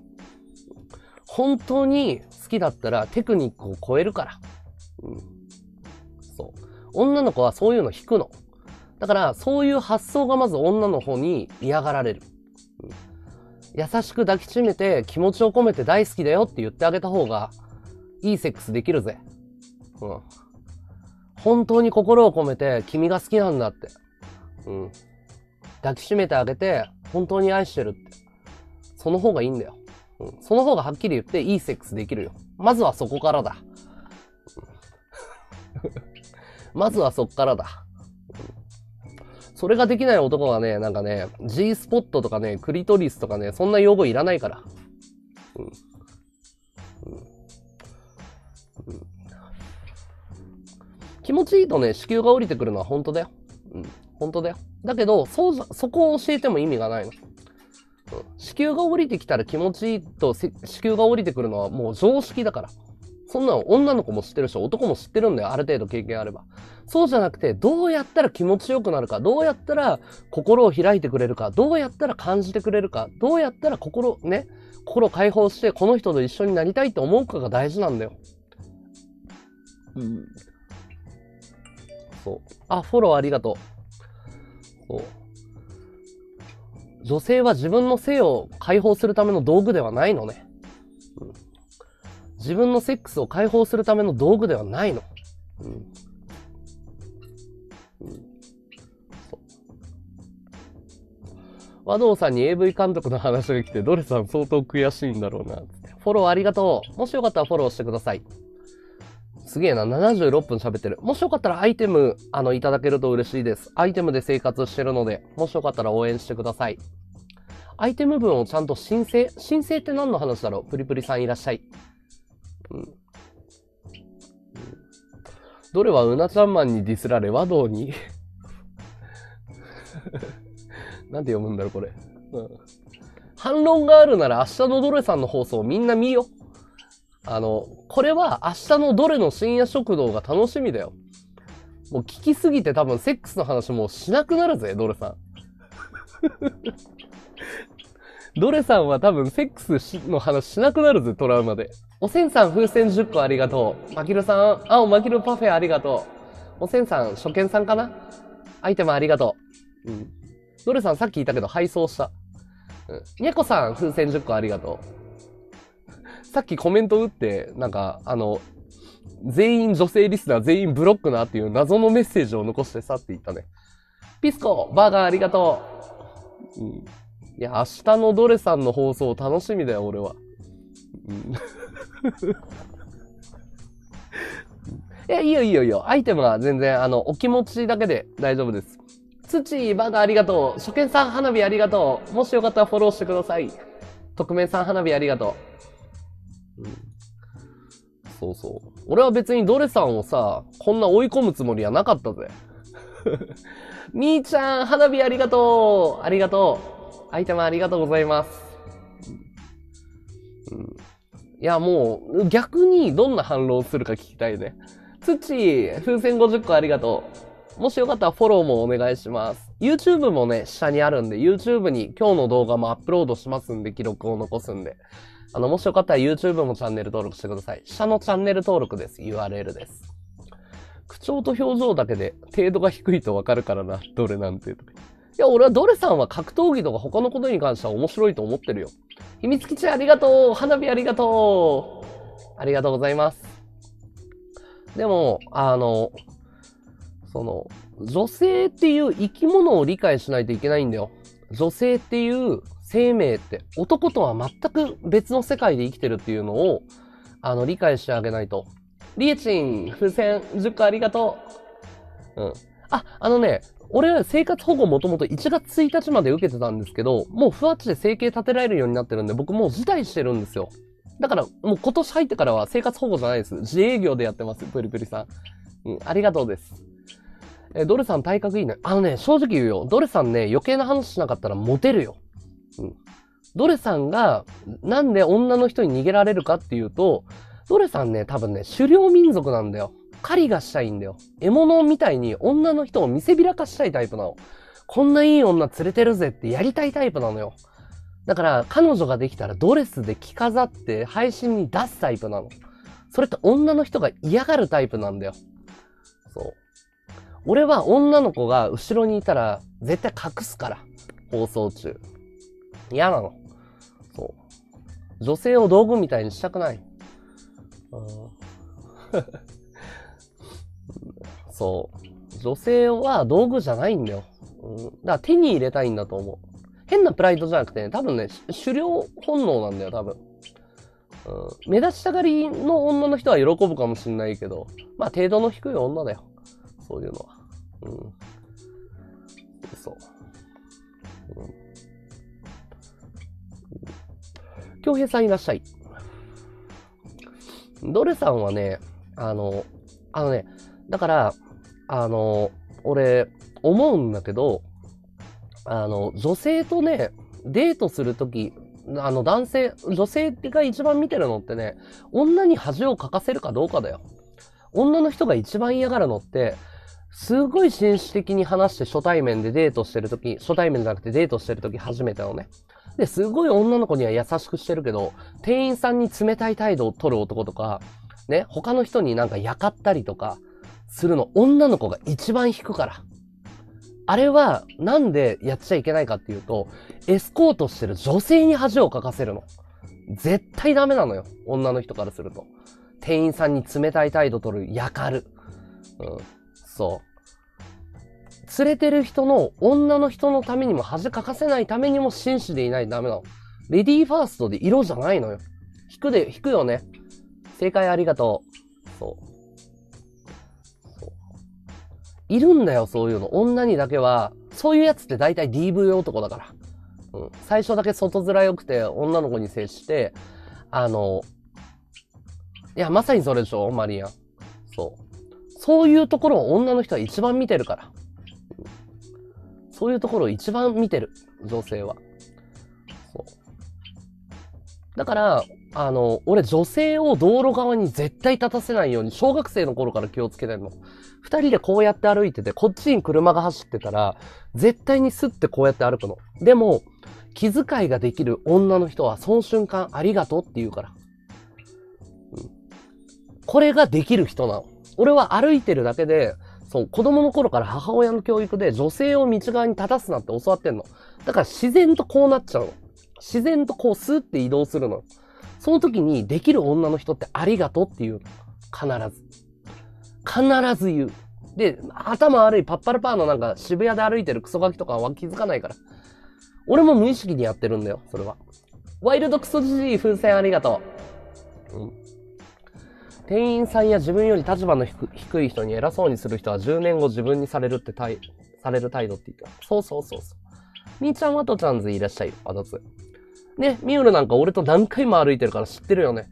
Speaker 1: 本当に好きだったらテクニックを超えるから。うん。そう。女の子はそういうの引くの。だから、そういう発想がまず女の方に嫌がられる。うん、優しく抱きしめて気持ちを込めて大好きだよって言ってあげた方が、いいセックスできるぜ。うん。本当に心を込めて君が好きなんだって。うん。抱きしめてあげて、本当に愛してるって。その方がいいんだよ。うん。その方がはっきり言っていいセックスできるよ。まずはそこからだ。まずはそっからだ。それができない男はね、なんかね、G スポットとかね、クリトリスとかね、そんな用語いらないから。うん。うん。うん、気持ちいいとね、子宮が降りてくるのは本当だよ。うん。本当だよ。だけど、そう、そこを教えても意味がないの。うん、子宮が降りてきたら気持ちいいと子宮が降りてくるのはもう常識だから。そんなの女の子も知ってるし、男も知ってるんだよ。ある程度経験あれば。そうじゃなくて、どうやったら気持ちよくなるか、どうやったら心を開いてくれるか、どうやったら感じてくれるか、どうやったら心、ね、心解放してこの人と一緒になりたいって思うかが大事なんだよ。うん。そう。あ、フォローありがとう。そう。女性は自分の性を解放するための道具ではないのね。うん自分のセックスを解放するための道具ではないの。うん。和道さんに AV 監督の話が来て、ドレさん相当悔しいんだろうな。フォローありがとう。もしよかったらフォローしてください。すげえな、76分喋ってる。もしよかったらアイテム、あの、いただけると嬉しいです。アイテムで生活してるので、もしよかったら応援してください。アイテム分をちゃんと申請？申請って何の話だろう？プリプリさんいらっしゃい。うん。どれはうなちゃんマンにディスられ和道に？なんて読むんだろう、これ。うん。反論があるなら明日のどれさんの放送みんな見よ。あの、これは明日のどれの深夜食堂が楽しみだよ。もう聞きすぎて多分セックスの話もうしなくなるぜ、どれさん。ドレさんは多分セックスの話しなくなるぜ、トラウマで。おせんさん風船10個ありがとう。まきるさん、青まきるパフェありがとう。おせんさん、初見さんかな？アイテムありがとう。うん。ドレさんさっき言ったけど配送した。うん。にゃこさん、風船10個ありがとう。さっきコメント打って、なんか、あの、全員女性リスナー全員ブロックなっていう謎のメッセージを残してさって言ったね。ピスコ、バーガーありがとう。うん。いや、明日のドレさんの放送楽しみだよ、俺は。うん。いや、いいよいいよいいよ。アイテムは全然、あの、お気持ちだけで大丈夫です。土、バカありがとう。初見さん花火ありがとう。もしよかったらフォローしてください。匿名さん花火ありがとう。そうそう。俺は別にドレさんをさ、こんな追い込むつもりはなかったぜ。みーちゃん、花火ありがとう。ありがとう。アイテムありがとうございます。うん、いや、もう、逆にどんな反論するか聞きたいね。土、風船50個ありがとう。もしよかったらフォローもお願いします。YouTube もね、下にあるんで、YouTube に今日の動画もアップロードしますんで、記録を残すんで。あの、もしよかったら YouTube もチャンネル登録してください。下のチャンネル登録です。URL です。口調と表情だけで程度が低いとわかるからな。どれなんて。いや、俺はドレさんは格闘技とか他のことに関しては面白いと思ってるよ。秘密基地ありがとう花火ありがとうありがとうございます。でも、あの、その、女性っていう生き物を理解しないといけないんだよ。女性っていう生命って男とは全く別の世界で生きてるっていうのを、あの、理解してあげないと。リエチン、風船10個ありがとう。うん。あ、あのね、俺は生活保護もともと1月1日まで受けてたんですけど、もうふわっちで生計立てられるようになってるんで、僕もう辞退してるんですよ。だから、もう今年入ってからは生活保護じゃないです。自営業でやってます、プリプリさん。うん、ありがとうです。え、ドルさん体格いいね。あのね、正直言うよ。ドルさんね、余計な話しなかったらモテるよ。うん。ドレさんが、なんで女の人に逃げられるかっていうと、ドレさんね、多分ね、狩猟民族なんだよ。狩りがしたいんだよ。獲物みたいに女の人を見せびらかしたいタイプなの。こんないい女連れてるぜってやりたいタイプなのよ。だから、彼女ができたらドレスで着飾って配信に出すタイプなの。それって女の人が嫌がるタイプなんだよ。そう。俺は女の子が後ろにいたら絶対隠すから。放送中。嫌なの。そう。女性を道具みたいにしたくない。そう。女性は道具じゃないんだよ。うん、だから手に入れたいんだと思う。変なプライドじゃなくてね、多分ね、狩猟本能なんだよ、多分。うん、目立ちたがりの女の人は喜ぶかもしんないけど、まあ程度の低い女だよ。そういうのは。うん。そう。うん京平さんいらっしゃい。ドレさんはね、あの、あのね、だから、あの、俺、思うんだけど、あの、女性とね、デートするとき、あの、男性、女性が一番見てるのってね、女に恥をかかせるかどうかだよ。女の人が一番嫌がるのって、すごい紳士的に話して初対面でデートしてるとき、初対面じゃなくてデートしてるとき初めてのね。で、すごい女の子には優しくしてるけど、店員さんに冷たい態度を取る男とか、ね、他の人になんかやかったりとかするの、女の子が一番引くから。あれは、なんでやっちゃいけないかっていうと、エスコートしてる女性に恥をかかせるの。絶対ダメなのよ。女の人からすると。店員さんに冷たい態度取る、やかる。うん。そうう。連れてる人の女の人のためにも恥かかせないためにも紳士でいないとダメなの。レディーファーストで色じゃないのよ。引くで、引くよね。正解ありがとう。そう。そう。いるんだよ、そういうの。女にだけは、そういうやつって大体 DV 男だから。うん。最初だけ外面良くて女の子に接して、あの、いや、まさにそれでしょ、マリアン。そう。そういうところを女の人は一番見てるから。そういうところを一番見てる、女性は。そう。だから、あの、俺女性を道路側に絶対立たせないように小学生の頃から気をつけてるの。二人でこうやって歩いてて、こっちに車が走ってたら、絶対にスッてこうやって歩くの。でも、気遣いができる女の人は、その瞬間ありがとうって言うから。うん。これができる人なの。俺は歩いてるだけで、そう、子供の頃から母親の教育で女性を道側に立たすなって教わってんの。だから自然とこうなっちゃうの。自然とこうスーって移動するの。その時にできる女の人ってありがとうっていう。必ず。必ず言う。で、頭悪いパッパルパーのなんか渋谷で歩いてるクソガキとかは気づかないから。俺も無意識にやってるんだよ、それは。ワイルドクソジジイ風船ありがとう。うん。店員さんや自分より立場の低い人に偉そうにする人は10年後自分にされるって態、される態度って言ってた。そうそうそうそう。みーちゃんはとちゃんずいらっしゃいよ、あだつ。ね、ミュールなんか俺と何回も歩いてるから知ってるよね。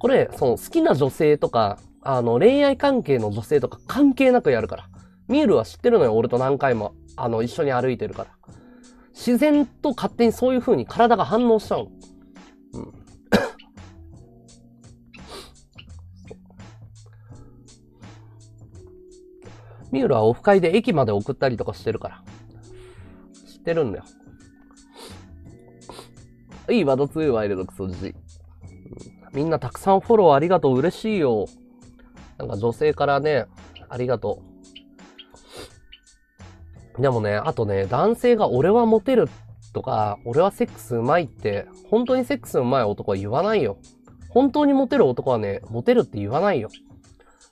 Speaker 1: これ、その好きな女性とか、あの、恋愛関係の女性とか関係なくやるから。ミュールは知ってるのよ、俺と何回も、あの、一緒に歩いてるから。自然と勝手にそういう風に体が反応しちゃうの。ミュールはオフ会で駅まで送ったりとかしてるから。知ってるんだよ。いいワードツーワイルドクソジみんなたくさんフォローありがとう。嬉しいよ。なんか女性からね、ありがとう。でもね、あとね、男性が俺はモテるとか、俺はセックスうまいって、本当にセックスうまい男は言わないよ。本当にモテる男はね、モテるって言わないよ。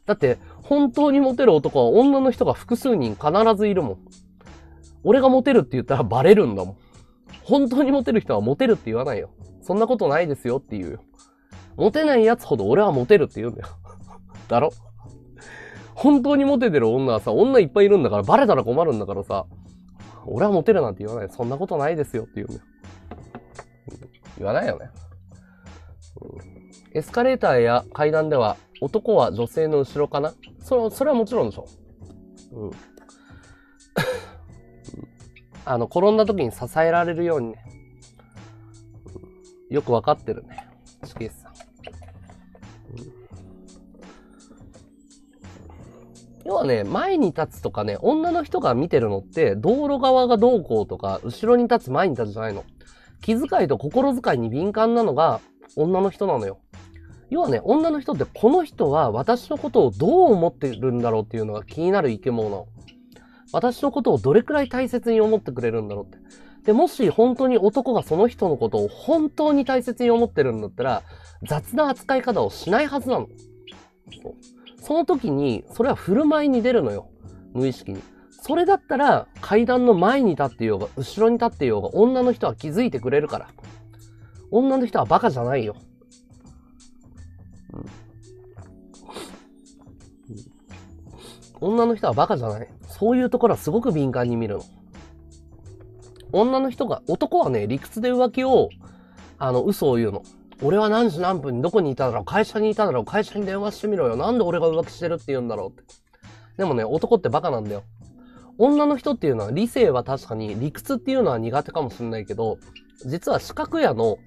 Speaker 1: だって、本当にモテる男は女の人が複数人必ずいるもん。俺がモテるって言ったらバレるんだもん。本当にモテる人はモテるって言わないよ。そんなことないですよって言うよ。モテない奴ほど俺はモテるって言うんだよ。だろ？本当にモテてる女はさ、女いっぱいいるんだからバレたら困るんだからさ、俺はモテるなんて言わない。そんなことないですよって言うんだよ。言わないよね。エスカレーターや階段では男は女性の後ろかな？それそれはもちろんでしょ。うん。あの、転んだ時に支えられるようにね。よくわかってるね。チキスさん。要はね、前に立つとかね、女の人が見てるのって、道路側がどうこうとか、後ろに立つ前に立つじゃないの。気遣いと心遣いに敏感なのが女の人なのよ。要はね、女の人ってこの人は私のことをどう思ってるんだろうっていうのが気になる生き物。私のことをどれくらい大切に思ってくれるんだろうって。で、もし本当に男がその人のことを本当に大切に思ってるんだったら、雑な扱い方をしないはずなの。その時に、それは振る舞いに出るのよ。無意識に。それだったら、階段の前に立っていようが、後ろに立っていようが、女の人は気づいてくれるから。女の人はバカじゃないよ。女の人はバカじゃない。そういうところはすごく敏感に見るの。女の人が、男はね、理屈で浮気を、あの、嘘を言うの。俺は何時何分にどこにいただろう会社にいただろう会社に電話してみろよなんで俺が浮気してるって言うんだろうって。でもね、男ってバカなんだよ。女の人っていうのは理性は確かに理屈っていうのは苦手かもしれないけど、実は四角屋の、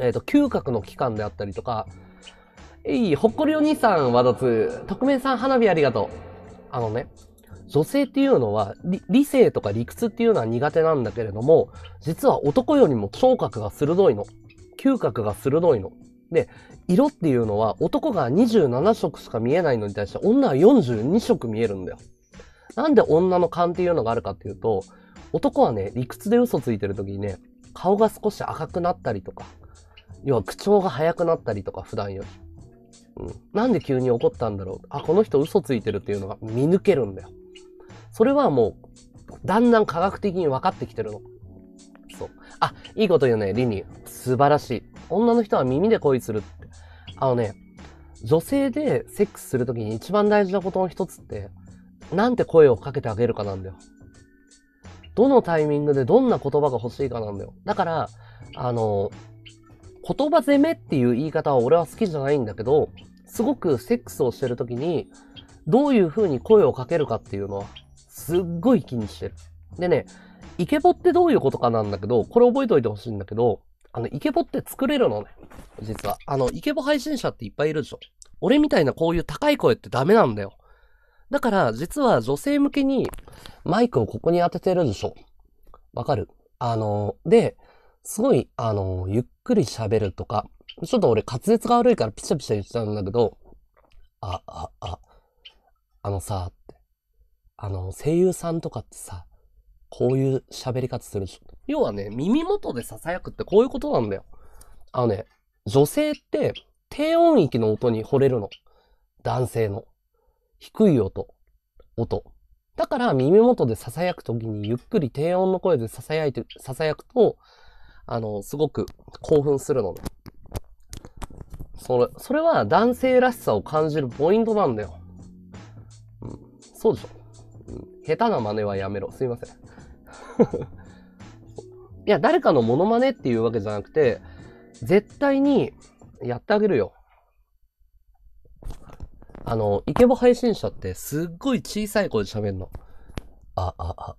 Speaker 1: えっ、ー、と、嗅覚の期間であったりとか、えい、ほっこりお兄さん、わだつ、匿名さん花火ありがとう。あのね、女性っていうのは理性とか理屈っていうのは苦手なんだけれども、実は男よりも聴覚が鋭いの。嗅覚が鋭いの。で、色っていうのは男が27色しか見えないのに対して女は42色見えるんだよ。なんで女の勘っていうのがあるかっていうと、男はね、理屈で嘘ついてる時にね、顔が少し赤くなったりとか、要は口調が速くなったりとか、普段より。うん。なんで急に怒ったんだろう。あ、この人嘘ついてるっていうのが見抜けるんだよ。それはもう、だんだん科学的に分かってきてるの。そう。あ、いいこと言うね、リニー。素晴らしい。女の人は耳で恋するって。あのね、女性でセックスするときに一番大事なことの一つって、なんて声をかけてあげるかなんだよ。どのタイミングでどんな言葉が欲しいかなんだよ。だから、あの、言葉攻めっていう言い方は俺は好きじゃないんだけど、すごくセックスをしてるときに、どういう風に声をかけるかっていうのは、すっごい気にしてる。でね、イケボってどういうことかなんだけど、これ覚えておいてほしいんだけど、あの、イケボって作れるのね。実は。あの、イケボ配信者っていっぱいいるでしょ。俺みたいなこういう高い声ってダメなんだよ。だから、実は女性向けにマイクをここに当ててるでしょ。わかる？あの、で、すごい、あの、ゆっくり喋るとか、ちょっと俺滑舌が悪いからピシャピシャ言っちゃうんだけど、あ、あ、あ、あのさ、って。あの、声優さんとかってさ、こういう喋り方するでしょ。要はね、耳元で囁くってこういうことなんだよ。あのね、女性って低音域の音に惚れるの。男性の。低い音。音。だから耳元で囁くときにゆっくり低音の声で囁いて、囁くと、あの、すごく興奮するのね。それ、それは男性らしさを感じるポイントなんだよ。うん、そうでしょ。うん、下手な真似はやめろ。すいません。いや、誰かのモノマネっていうわけじゃなくて、絶対にやってあげるよ。あの、イケボ配信者ってすっごい小さい声で喋るの。あ、あ、あ、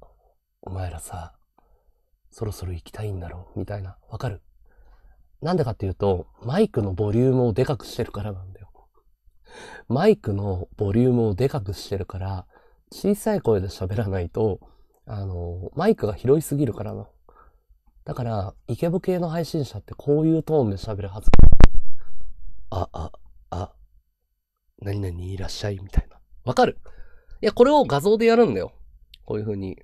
Speaker 1: お前らさ、そろそろ行きたいんだろうみたいな。わかる？なんでかっていうと、マイクのボリュームをでかくしてるからなんだよ。マイクのボリュームをでかくしてるから、小さい声で喋らないと、あの、マイクが広いすぎるからな。だから、イケボ系の配信者ってこういうトーンで喋るはず。あ、あ、あ、何々いらっしゃいみたいな。わかる？いや、これを画像でやるんだよ。こういう風に。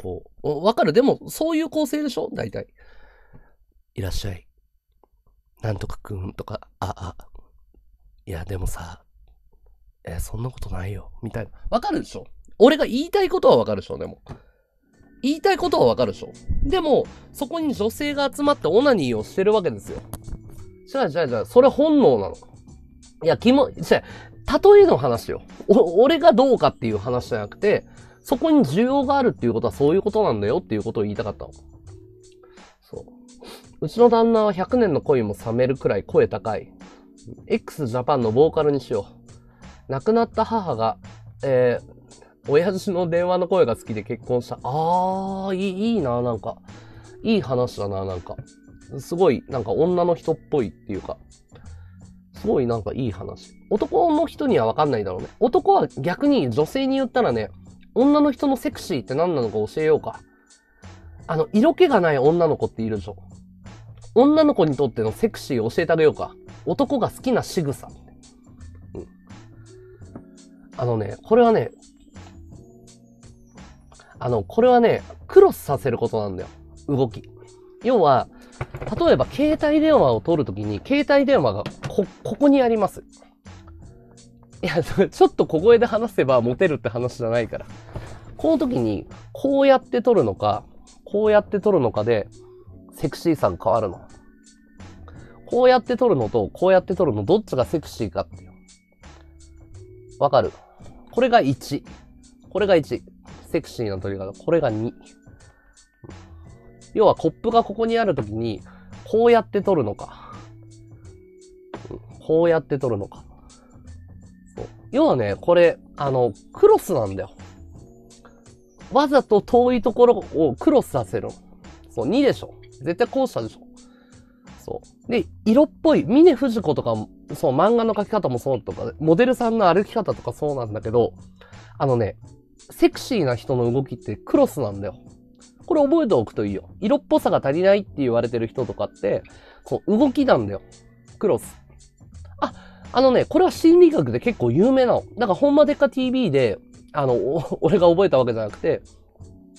Speaker 1: こう。わかる？でも、そういう構成でしょ？大体。いらっしゃい。なんとかくんとか、あ、あ。いや、でもさ、えそんなことないよ。みたいな。わかるでしょ？俺が言いたいことはわかるでしょ？でも。言いたいことはわかるでしょ？でも、そこに女性が集まってオナニーをしてるわけですよ。じゃあじゃあじゃあ、それ本能なのか？いや、キモ、じゃあ例えの話よ。俺がどうかっていう話じゃなくて、そこに需要があるっていうことはそういうことなんだよっていうことを言いたかったの。そう。うちの旦那は100年の恋も冷めるくらい声高い。x ジャパンのボーカルにしよう。亡くなった母が、えー、親父の電話の声が好きで結婚した。あー、いい、いいな、なんか。いい話だな、なんか。すごい、なんか女の人っぽいっていうか。すごいなんかいい話。男の人にはわかんないだろうね。男は逆に女性に言ったらね、女の人のセクシーって何なのか教えようか。あの、色気がない女の子っているでしょ。女の子にとってのセクシーを教えてあげようか。男が好きな仕草。うん。あのね、これはね、あの、これはね、クロスさせることなんだよ。動き。要は、例えば携帯電話を取るときに、携帯電話がこ、ここにあります。いや、ちょっと小声で話せばモテるって話じゃないから。この時に、こうやって撮るのか、こうやって撮るのかで、セクシーさが変わるの。こうやって撮るのと、こうやって撮るの、どっちがセクシーかっていう。わかる？これが1。これが1。セクシーな撮り方。これが2。要はコップがここにあるときに、こうやって撮るのか。こうやって撮るのか。要はね、これ、あの、クロスなんだよ。わざと遠いところをクロスさせる。そう、2でしょ。絶対こうしたでしょ。そう。で、色っぽい、峰不二子とかも、そう、漫画の描き方もそうとか、モデルさんの歩き方とかそうなんだけど、あのね、セクシーな人の動きってクロスなんだよ。これ覚えておくといいよ。色っぽさが足りないって言われてる人とかって、そう、動きなんだよ。クロス。あ、あのね、これは心理学で結構有名なの。だから、ほんまでっか TV で、あの、俺が覚えたわけじゃなくて、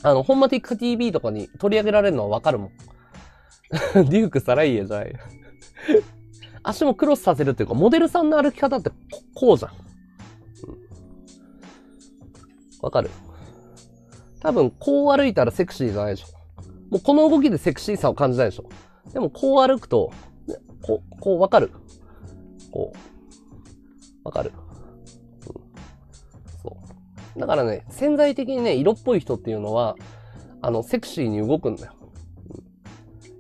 Speaker 1: あの、ほんまでっか TV とかに取り上げられるのはわかるもん。デュークサライエじゃない。足もクロスさせるっていうか、モデルさんの歩き方ってこうじゃん。うんわかる多分、こう歩いたらセクシーじゃないでしょ。もうこの動きでセクシーさを感じないでしょ。でも、こう歩くと、こう、こう、わかるこう。わかる、うん、そう。だからね、潜在的にね、色っぽい人っていうのは、あの、セクシーに動くんだよ。うん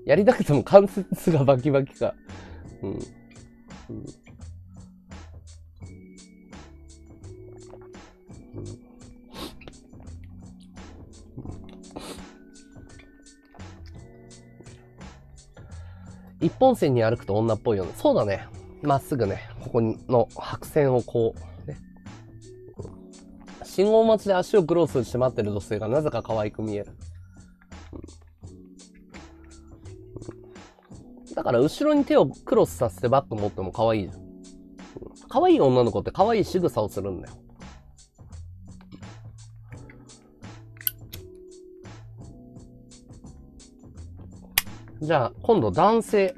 Speaker 1: やりたくても関節がバキバキか。うん。うん一本線に歩くと女っぽいよね。そうだね。まっすぐね。ここの白線をこう、ね。信号待ちで足をクロスして待ってる女性がなぜか可愛く見える。だから後ろに手をクロスさせてバッグ持っても可愛いじゃん。うん可愛い女の子って可愛い仕草をするんだよ。じゃあ、今度男性。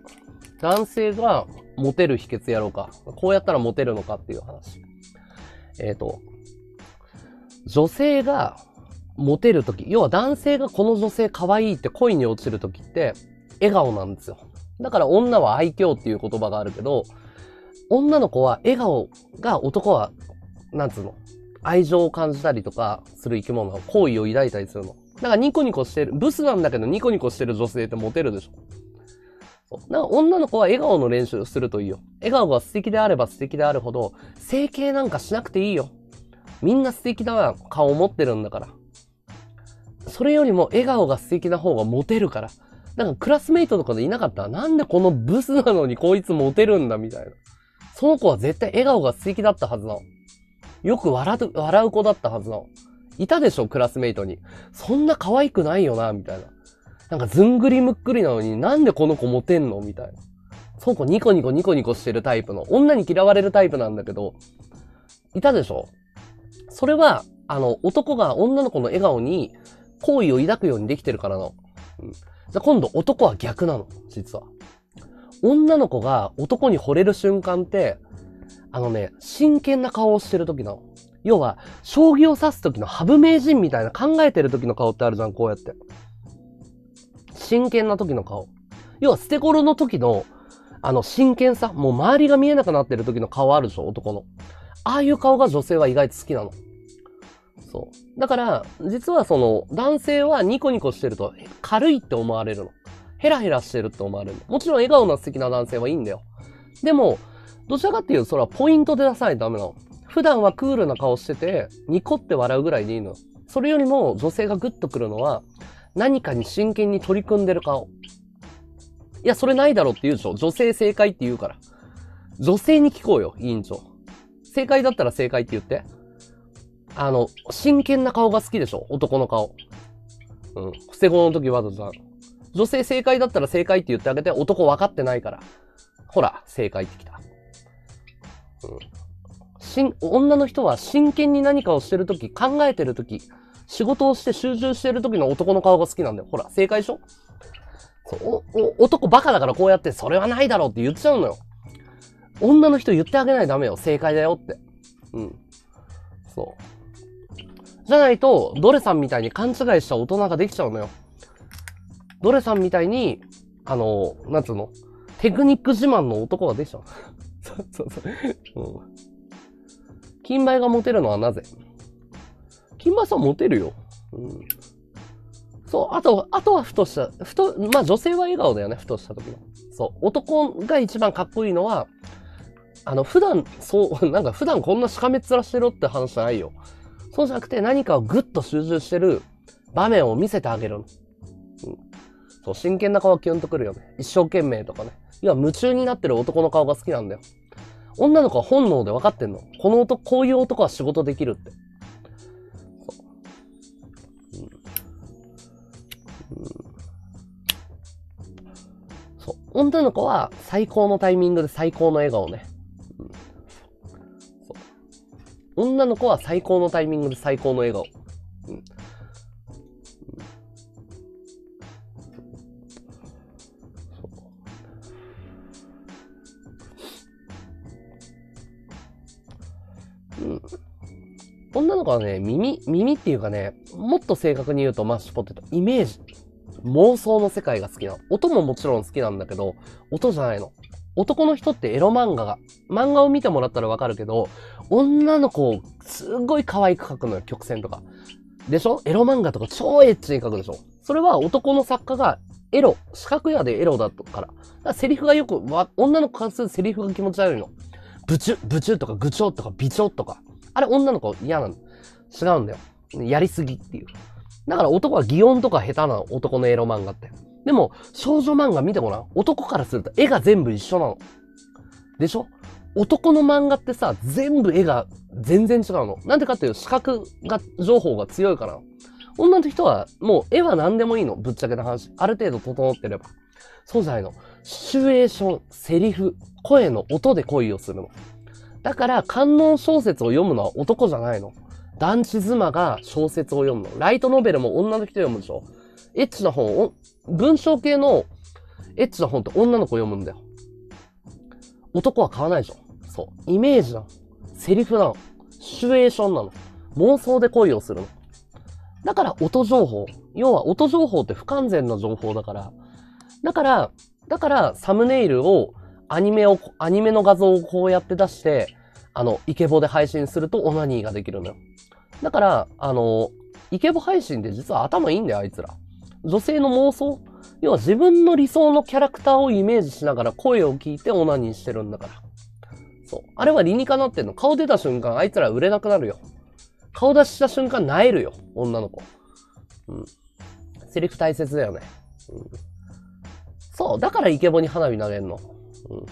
Speaker 1: 男性がモテる秘訣やろうか。こうやったらモテるのかっていう話。えっ、と、女性がモテるとき、要は男性がこの女性可愛いって恋に落ちるときって、笑顔なんですよ。だから女は愛嬌っていう言葉があるけど、女の子は笑顔が男は、なんつうの、愛情を感じたりとかする生き物は好意を抱いたりするの。だからニコニコしてる、ブスなんだけどニコニコしてる女性ってモテるでしょ。そうだから女の子は笑顔の練習をするといいよ。笑顔が素敵であれば素敵であるほど、整形なんかしなくていいよ。みんな素敵な顔を持ってるんだから。それよりも笑顔が素敵な方がモテるから。だかクラスメイトとかでいなかった？ら、なんでこのブスなのにこいつモテるんだみたいな。その子は絶対笑顔が素敵だったはずなの。よく笑う、笑う子だったはずなの。いたでしょクラスメイトに。そんな可愛くないよなみたいな。なんかずんぐりむっくりなのになんでこの子モテんのみたいな。その子ニコニコニコニコしてるタイプの、女に嫌われるタイプなんだけど、いたでしょ？それは、あの、男が女の子の笑顔に好意を抱くようにできてるからの。うん。じゃ今度男は逆なの、実は。女の子が男に惚れる瞬間って、あのね、真剣な顔をしてる時なの。要は、将棋を指す時のハブ名人みたいな考えてる時の顔ってあるじゃん、こうやって。真剣な時の顔。要は、捨て頃の時の、あの、真剣さ、もう周りが見えなくなってる時の顔あるでしょ、男の。ああいう顔が女性は意外と好きなの。そう。だから、実はその、男性はニコニコしてると軽いって思われるの。ヘラヘラしてるって思われるの。もちろん笑顔の素敵な男性はいいんだよ。でも、どちらかっていうと、それはポイントで出さないとダメなの。普段はクールな顔してて、ニコって笑うぐらいでいいの。それよりも女性がグッとくるのは、何かに真剣に取り組んでる顔。いや、それないだろって言うでしょ。女性正解って言うから。女性に聞こうよ、委員長。正解だったら正解って言って。あの、真剣な顔が好きでしょ男の顔。うん。伏せ子の時わざわざ。女性正解だったら正解って言ってあげて、男分かってないから。ほら、正解ってきた。うん。しん、女の人は真剣に何かをしてるとき、考えてるとき、仕事をして集中してるときの男の顔が好きなんだよ。ほら、正解でしょ？男バカだからこうやって、それはないだろうって言っちゃうのよ。女の人言ってあげないとダメよ。正解だよって。うん。そう。じゃないと、ドレさんみたいに勘違いした大人ができちゃうのよ。ドレさんみたいに、あの、なんつうの？テクニック自慢の男ができちゃう。そうそうそう。うん。金梅がモテるのはなぜ？金梅さんモテるよ。うん。そう、あと、あとはふとした、ふと、まあ女性は笑顔だよね、ふとした時の。そう、男が一番かっこいいのは、あの、普段、そう、なんか普段こんなしかめっ面してろって話じゃないよ。そうじゃなくて何かをぐっと集中してる場面を見せてあげるの。うん。そう、真剣な顔はキュンとくるよね。一生懸命とかね。いや、夢中になってる男の顔が好きなんだよ。女の子は本能で分かってんの。この男、こういう男は仕事できるって。女の子は最高のタイミングで最高の笑顔ね。女の子は最高のタイミングで最高の笑顔。うん。うん。女の子はね、耳、耳っていうかね、もっと正確に言うとマッシュポテト、イメージ。妄想の世界が好きなの。音ももちろん好きなんだけど、音じゃないの。男の人ってエロ漫画が、漫画を見てもらったらわかるけど、女の子をすっごい可愛く描くのよ、曲線とか。でしょ？エロ漫画とか超エッチに描くでしょそれは男の作家がエロ、四角やでエロだから。だからセリフがよく、女の子からするセリフが気持ち悪いの。ブチュ、ブチュとか愚痴とか微調とか。あれ女の子嫌なの。違うんだよ。やりすぎっていう。だから男は擬音とか下手な男のエロ漫画って。でも、少女漫画見てごらん。男からすると絵が全部一緒なの。でしょ？男の漫画ってさ、全部絵が全然違うの。なんでかっていう視覚が、情報が強いから。女の人は、もう絵は何でもいいの。ぶっちゃけた話。ある程度整ってれば。そうじゃないの。シチュエーション、セリフ、声の音で恋をするの。だから、観音小説を読むのは男じゃないの。団地妻が小説を読むの。ライトノベルも女の人読むでしょエッチな本、文章系のエッチな本って女の子読むんだよ。男は買わないでしょ。そう。イメージなの。セリフなの。シチュエーションなの。妄想で恋をするの。だから音情報。要は音情報って不完全な情報だから。だから、だからサムネイルをアニメを、アニメの画像をこうやって出して、あの、イケボで配信するとオナニーができるのよ。だから、あの、イケボ配信って実は頭いいんだよ、あいつら。女性の妄想要は自分の理想のキャラクターをイメージしながら声を聞いてオナニーしてるんだから。そう。あれは理にかなってんの。顔出た瞬間、あいつら売れなくなるよ。顔出した瞬間、萎えるよ。女の子。うん。セリフ大切だよね。うん。そう。だからイケボに花火投げんの。うん。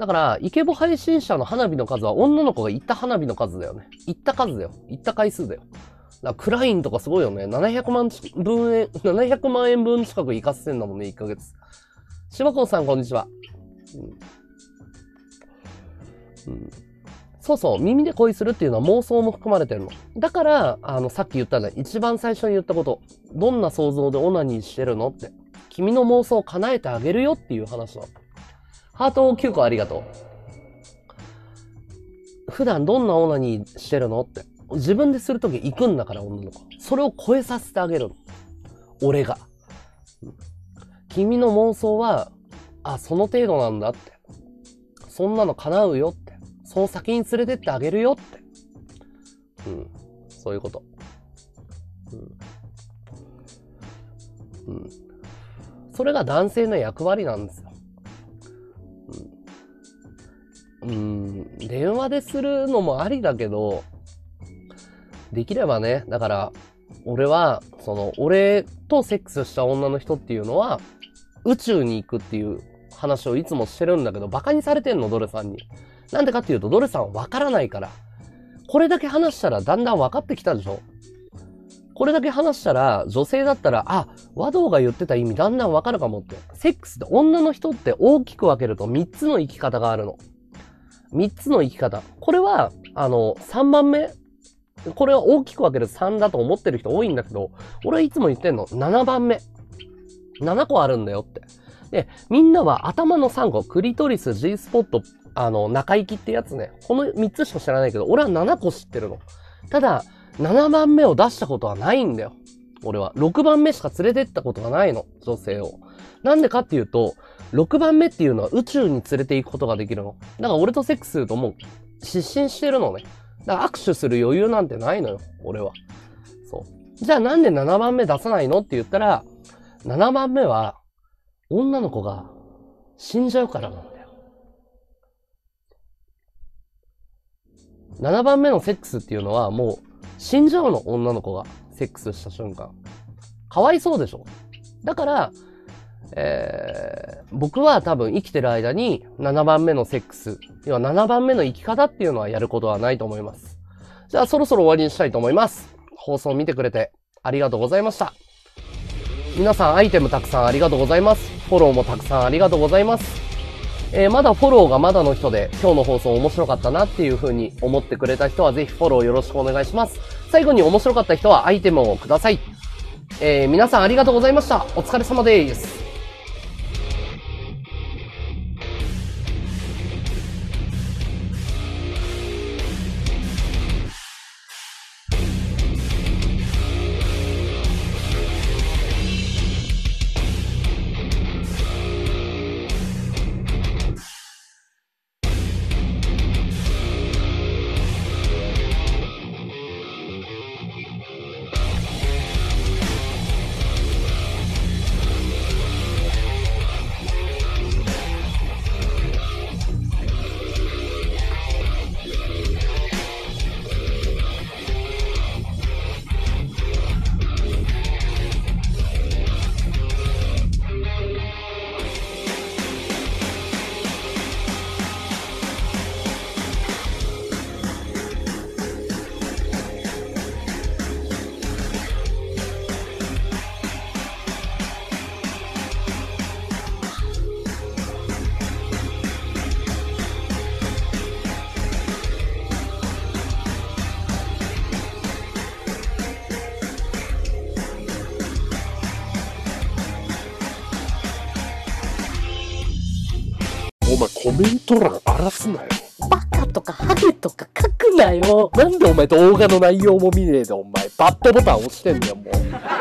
Speaker 1: だから、イケボ配信者の花火の数は女の子が行った花火の数だよね。行った数だよ。行った回数だよ。だクラインとかすごいよね。700万分円、700 万円分近く行かせてんだもんね、1ヶ月。島子さん、こんにちは。うん。うん、そうそう、耳で恋するっていうのは妄想も含まれてるの。だから、あの、さっき言ったね、一番最初に言ったこと。どんな想像でオナニーしてるのって。君の妄想を叶えてあげるよっていう話なの。ハート9個ありがとう。普段どんなオナニーしてるの？って。自分でするとき行くんだから、女の子。それを超えさせてあげる。俺が。君の妄想は、あ、その程度なんだって。そんなの叶うよって。その先に連れてってあげるよって。うん。そういうこと。うん。うん。それが男性の役割なんですよ。うん。電話でするのもありだけど、できればね、だから、俺は、その、俺とセックスした女の人っていうのは、宇宙に行くっていう話をいつもしてるんだけど、馬鹿にされてんの、ドレさんに。なんでかっていうと、ドレさんはわからないから。これだけ話したらだんだん分かってきたでしょこれだけ話したら、女性だったら、あ、和道が言ってた意味だんだん分かるかもって。セックスって女の人って大きく分けると3つの生き方があるの。3つの生き方。これは、あの、3番目これは大きく分ける3だと思ってる人多いんだけど、俺はいつも言ってんの、7番目。7個あるんだよって。で、みんなは頭の3個、クリトリス、G スポット、あの、中行きってやつね。この3つしか知らないけど、俺は7個知ってるの。ただ、7番目を出したことはないんだよ。俺は。6番目しか連れてったことがないの。女性を。なんでかっていうと、6番目っていうのは宇宙に連れて行くことができるの。だから俺とセックスするともう失神してるのね。だから握手する余裕なんてないのよ。俺は。そう。じゃあなんで7番目出さないのって言ったら、7番目は女の子が死んじゃうからなんだよ。7番目のセックスっていうのはもう死んじゃうの、女の子が。セックスした瞬間。かわいそうでしょだから、えー、僕は多分生きてる間に7番目のセックス、要は7番目の生き方っていうのはやることはないと思います。じゃあそろそろ終わりにしたいと思います。放送見てくれてありがとうございました。皆さんアイテムたくさんありがとうございます。フォローもたくさんありがとうございます。えーまだフォローがまだの人で今日の放送面白かったなっていう風に思ってくれた人はぜひフォローよろしくお願いします。最後に面白かった人はアイテムをください。えー皆さんありがとうございました。お疲れ様です。
Speaker 2: でお前動画の内容も見ねえでお前バッドボタン押してんだよもう。